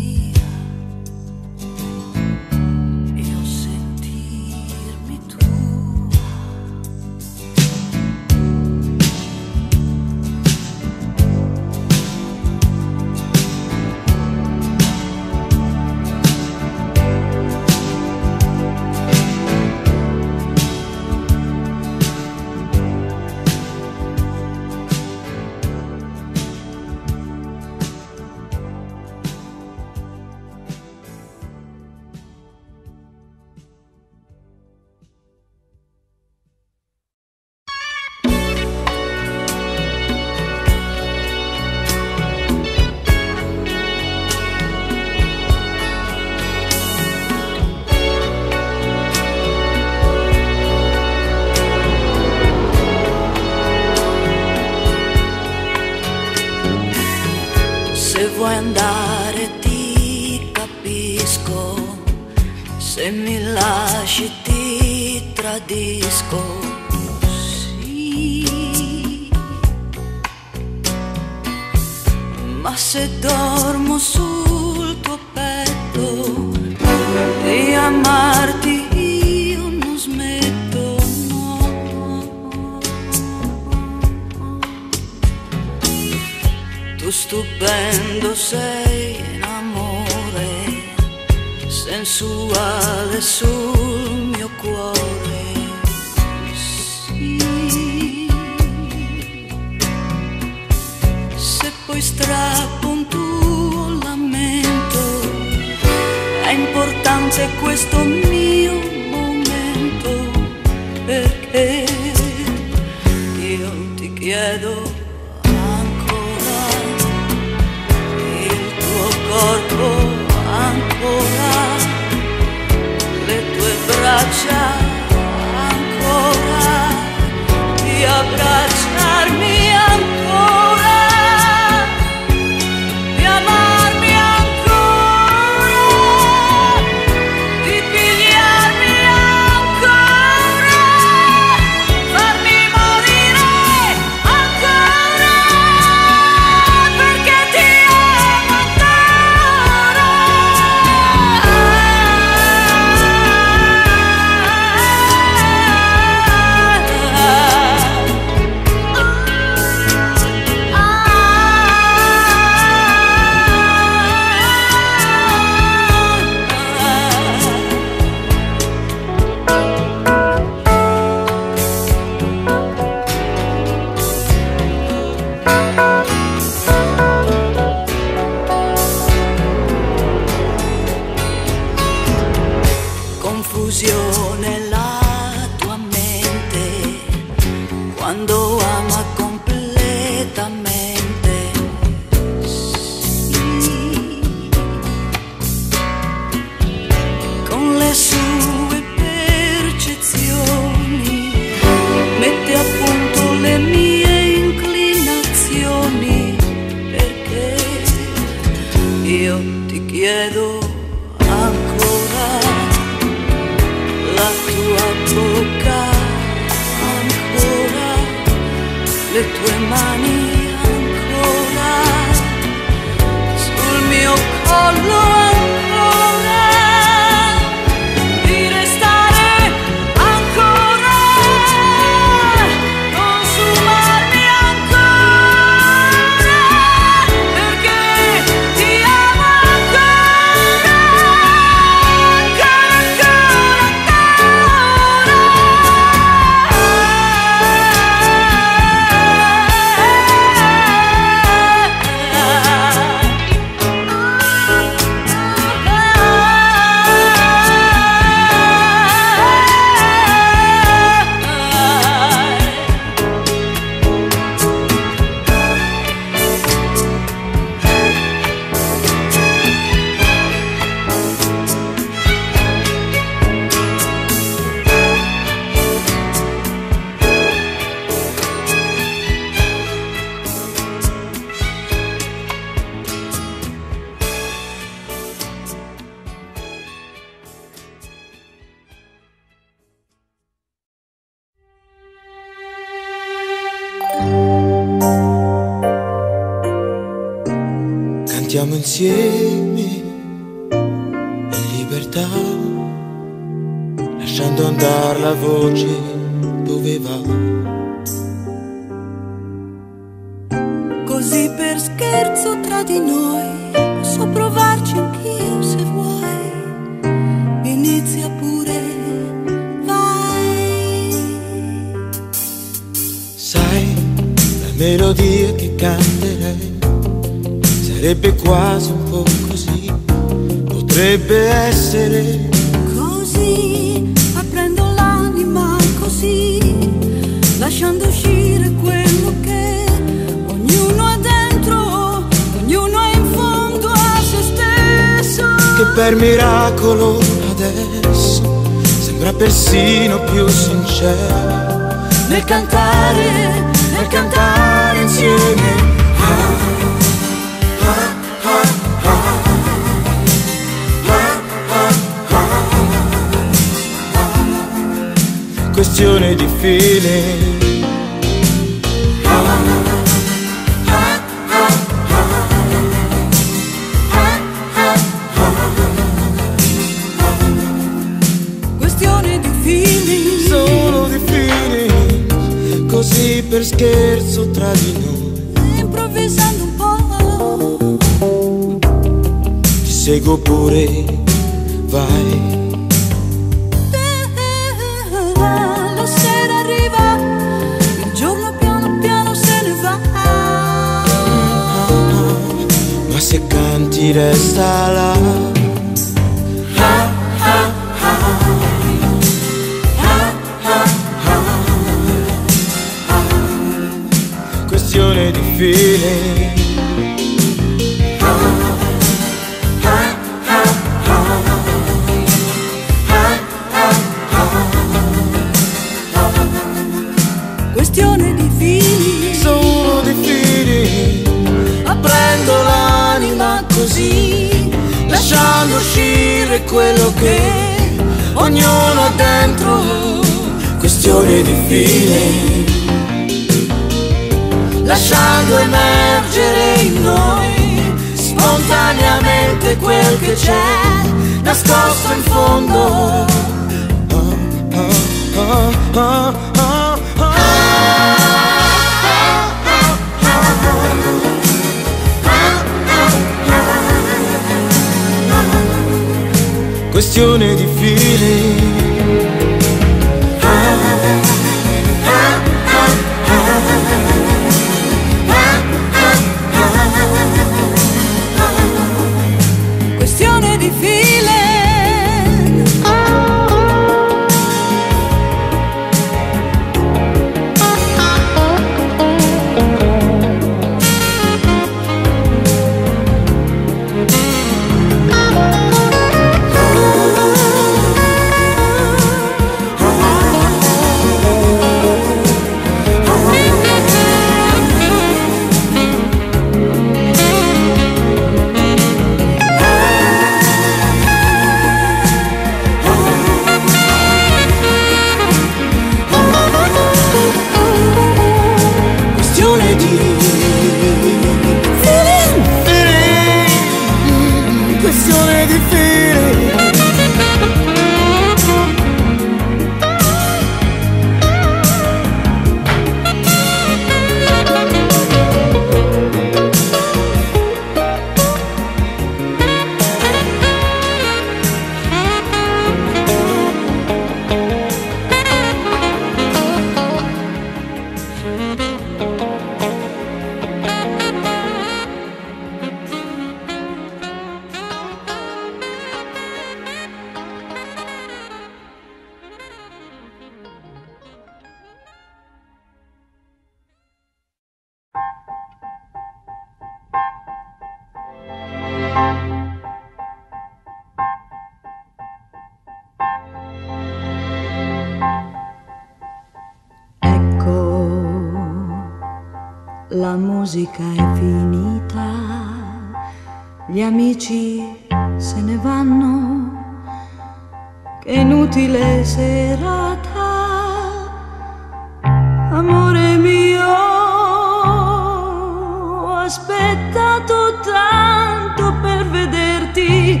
aspettato tanto per vederti,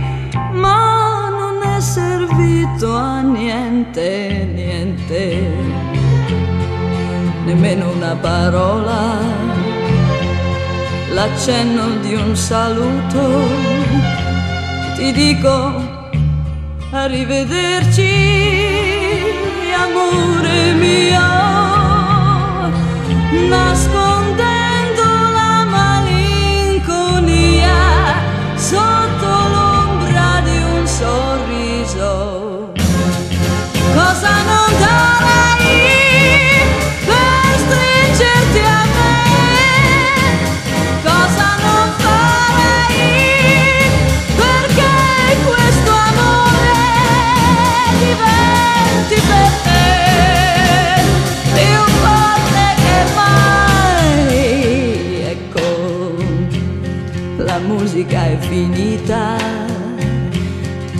ma non è servito a niente, niente, nemmeno una parola, l'accenno di un saluto, ti dico arrivederci, amore mio, nascondi. infinita.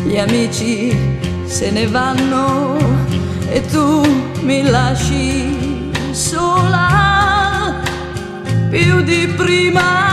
Gli amici se ne vanno e tu mi lasci sola più di prima.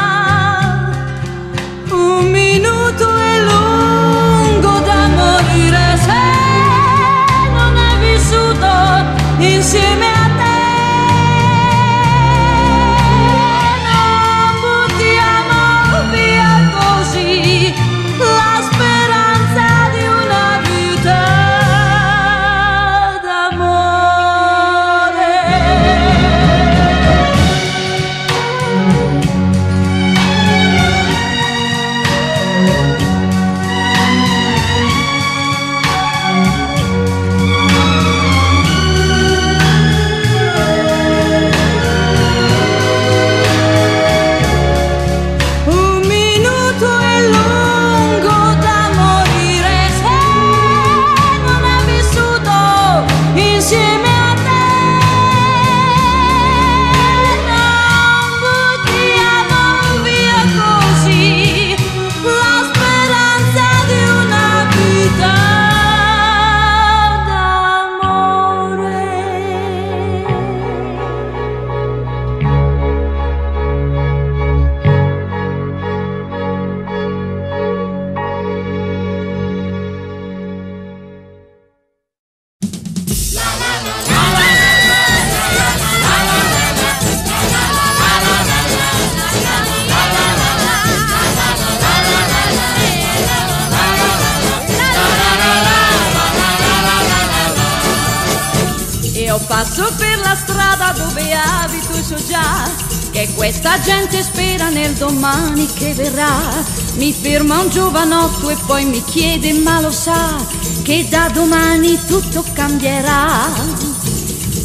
Mi ferma un giovanotto e poi mi chiede ma lo sa che da domani tutto cambierà.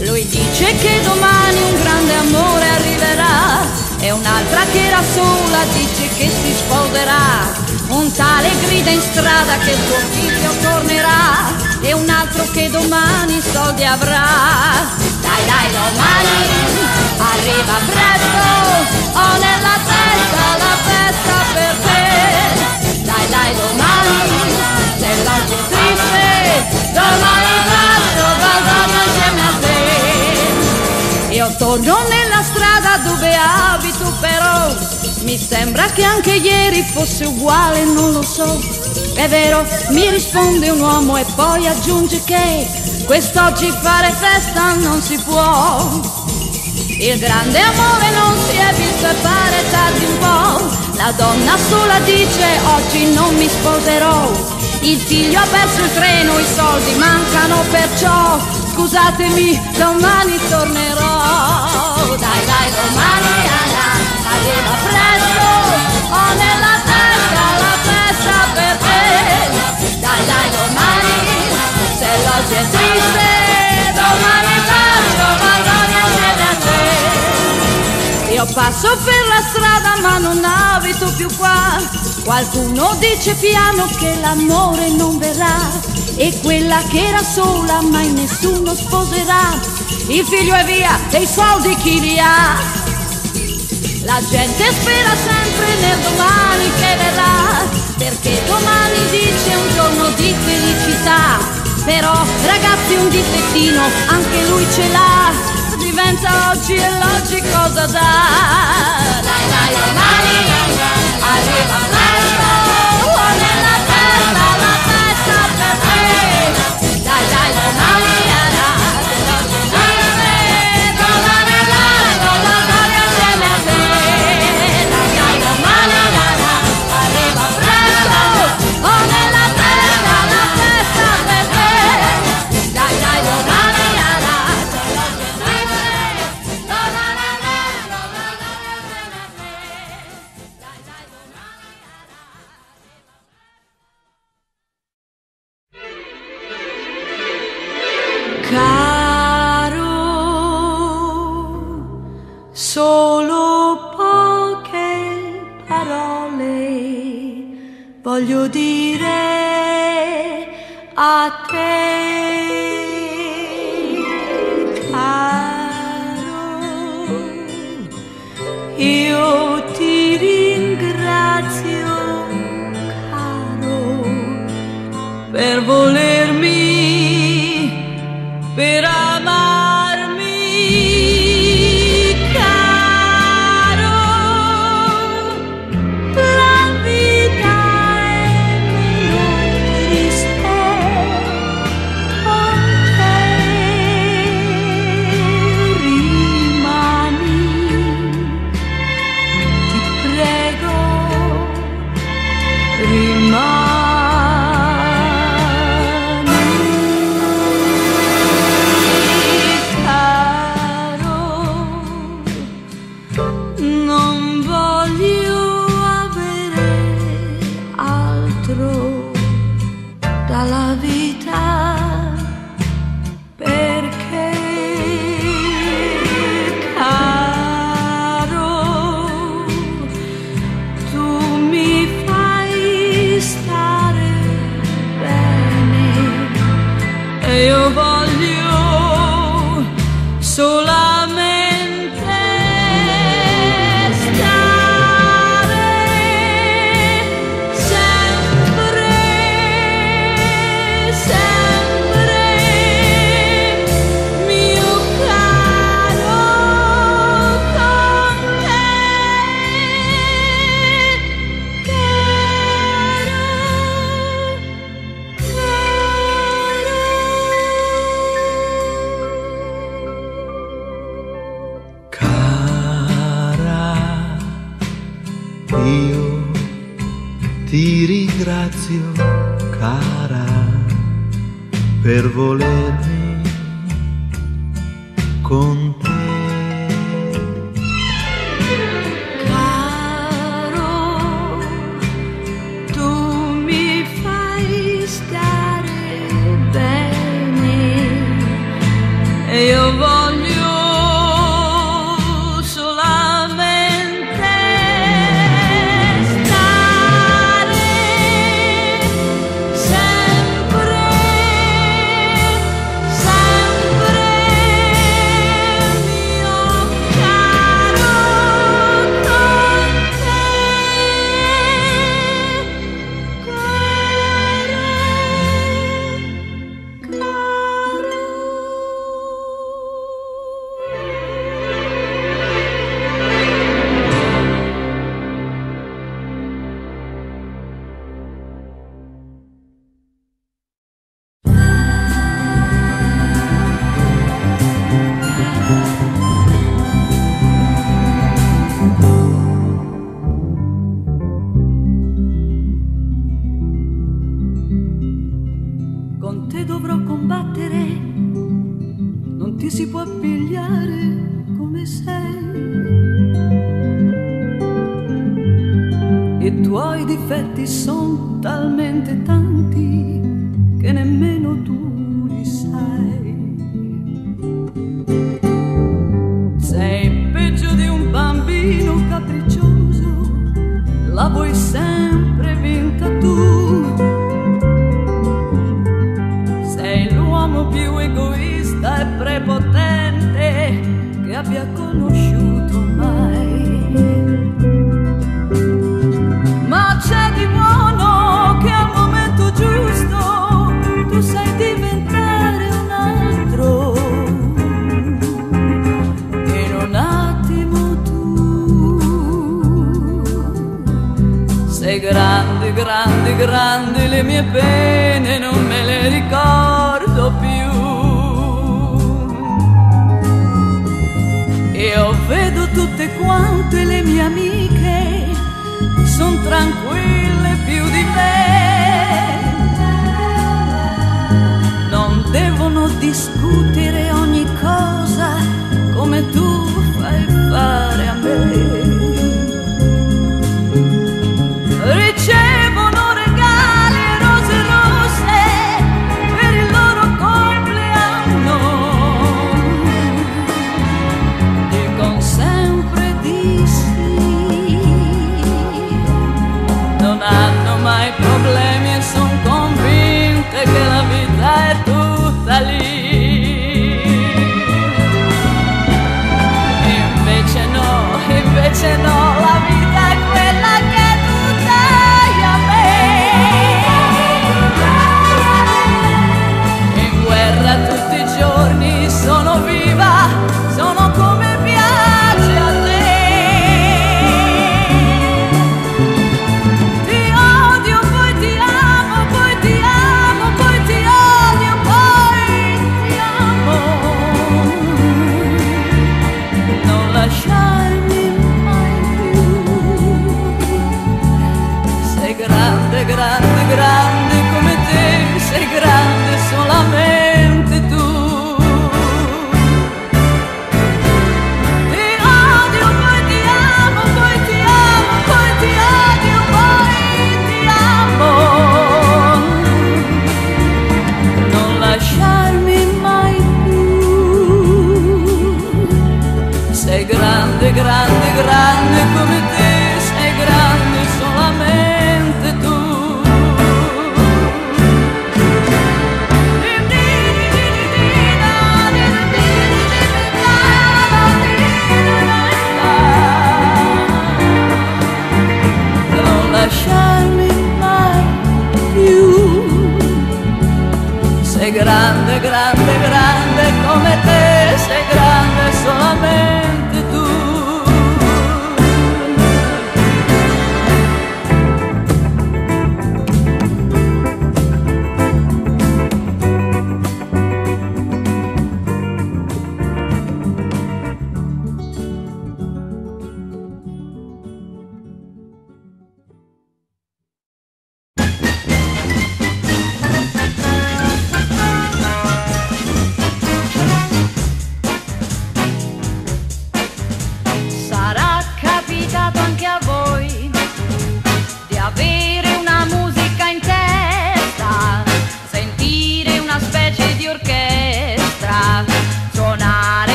Lui dice che domani un grande amore arriverà e un'altra che era sola dice che si sposerà. Un tale grida in strada che suo figlio tornerà e un altro che domani soldi avrà. Dai dai domani arriva presto, ho nella testa la festa per te. Dai dai domani, se l'oggi è triste, domani passo qualcosa insieme a te. Io torno nella strada dove abito però mi sembra che anche ieri fosse uguale, non lo so. È vero, mi risponde un uomo e poi aggiunge che quest'oggi fare festa non si può. Il grande amore non si è visto e pare tardi un po'. La donna sola dice oggi non mi sposerò. Il figlio ha perso il treno, i soldi mancano perciò. Scusatemi, domani tornerò. Dai, dai, domani arriva presto. Ho nella testa la festa per te. Dai, dai, domani, se l'oggi è triste, domani passo per la strada ma non abito più qua. Qualcuno dice piano che l'amore non verrà. E quella che era sola mai nessuno sposerà. Il figlio è via e i soldi chi li ha? La gente spera sempre nel domani che verrà, perché domani dice un giorno di felicità. Però ragazzi un difettino anche lui ce l'ha, diventa oggi e l'oggi cosa dà?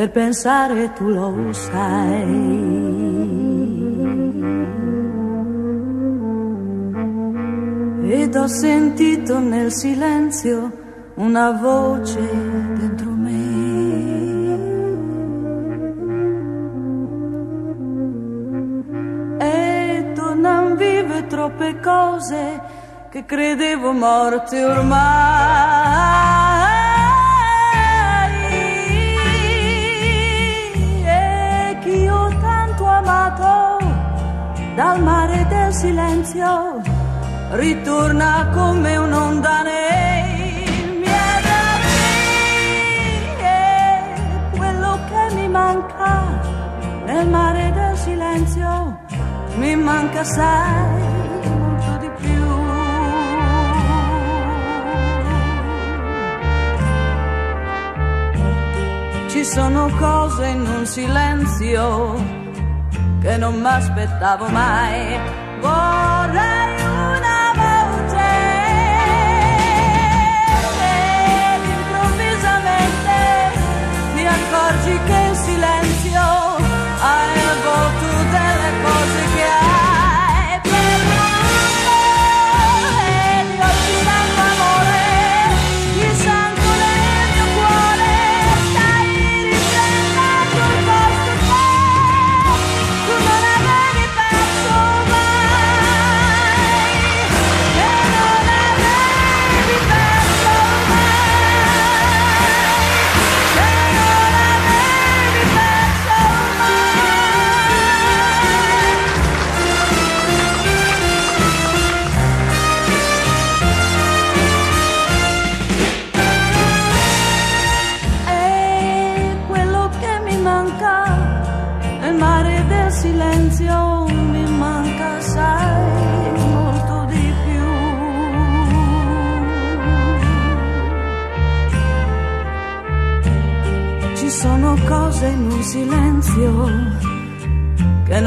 per pensare tu lo sai. Ed ho sentito nel silenzio una voce dentro me. E tornan vive troppe cose che credevo morte ormai. silenzio ritorna come un'onda nei miei occhi e quello che mi manca nel mare del silenzio mi manca sempre di più. Ci sono cose in un silenzio che non mi aspettavo mai.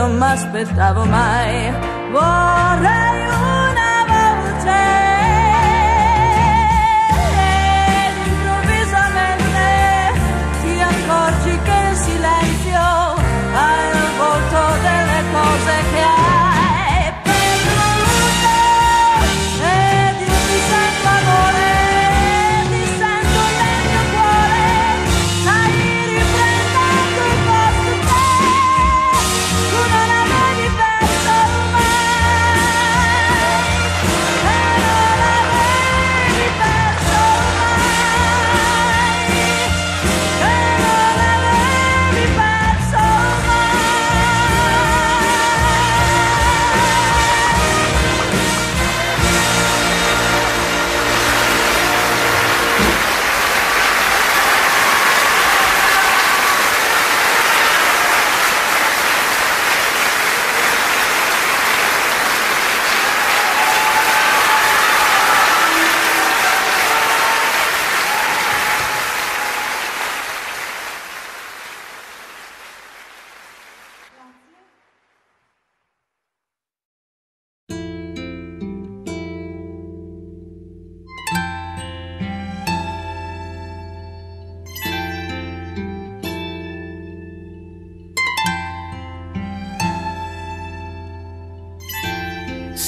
non m'aspettavo mai. Vorrei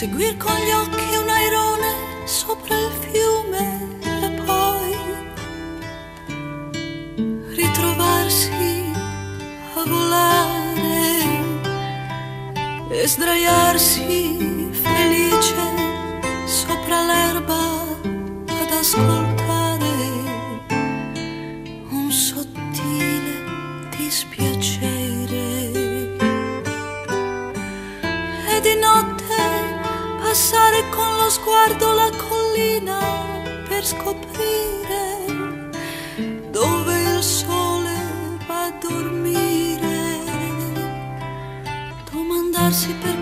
seguir con gli occhi un airone sopra il fiume e poi ritrovarsi a volare e sdraiarsi felice sopra l'erba ad ascoltare. scoprire dove il sole va a dormire, domandarsi perché.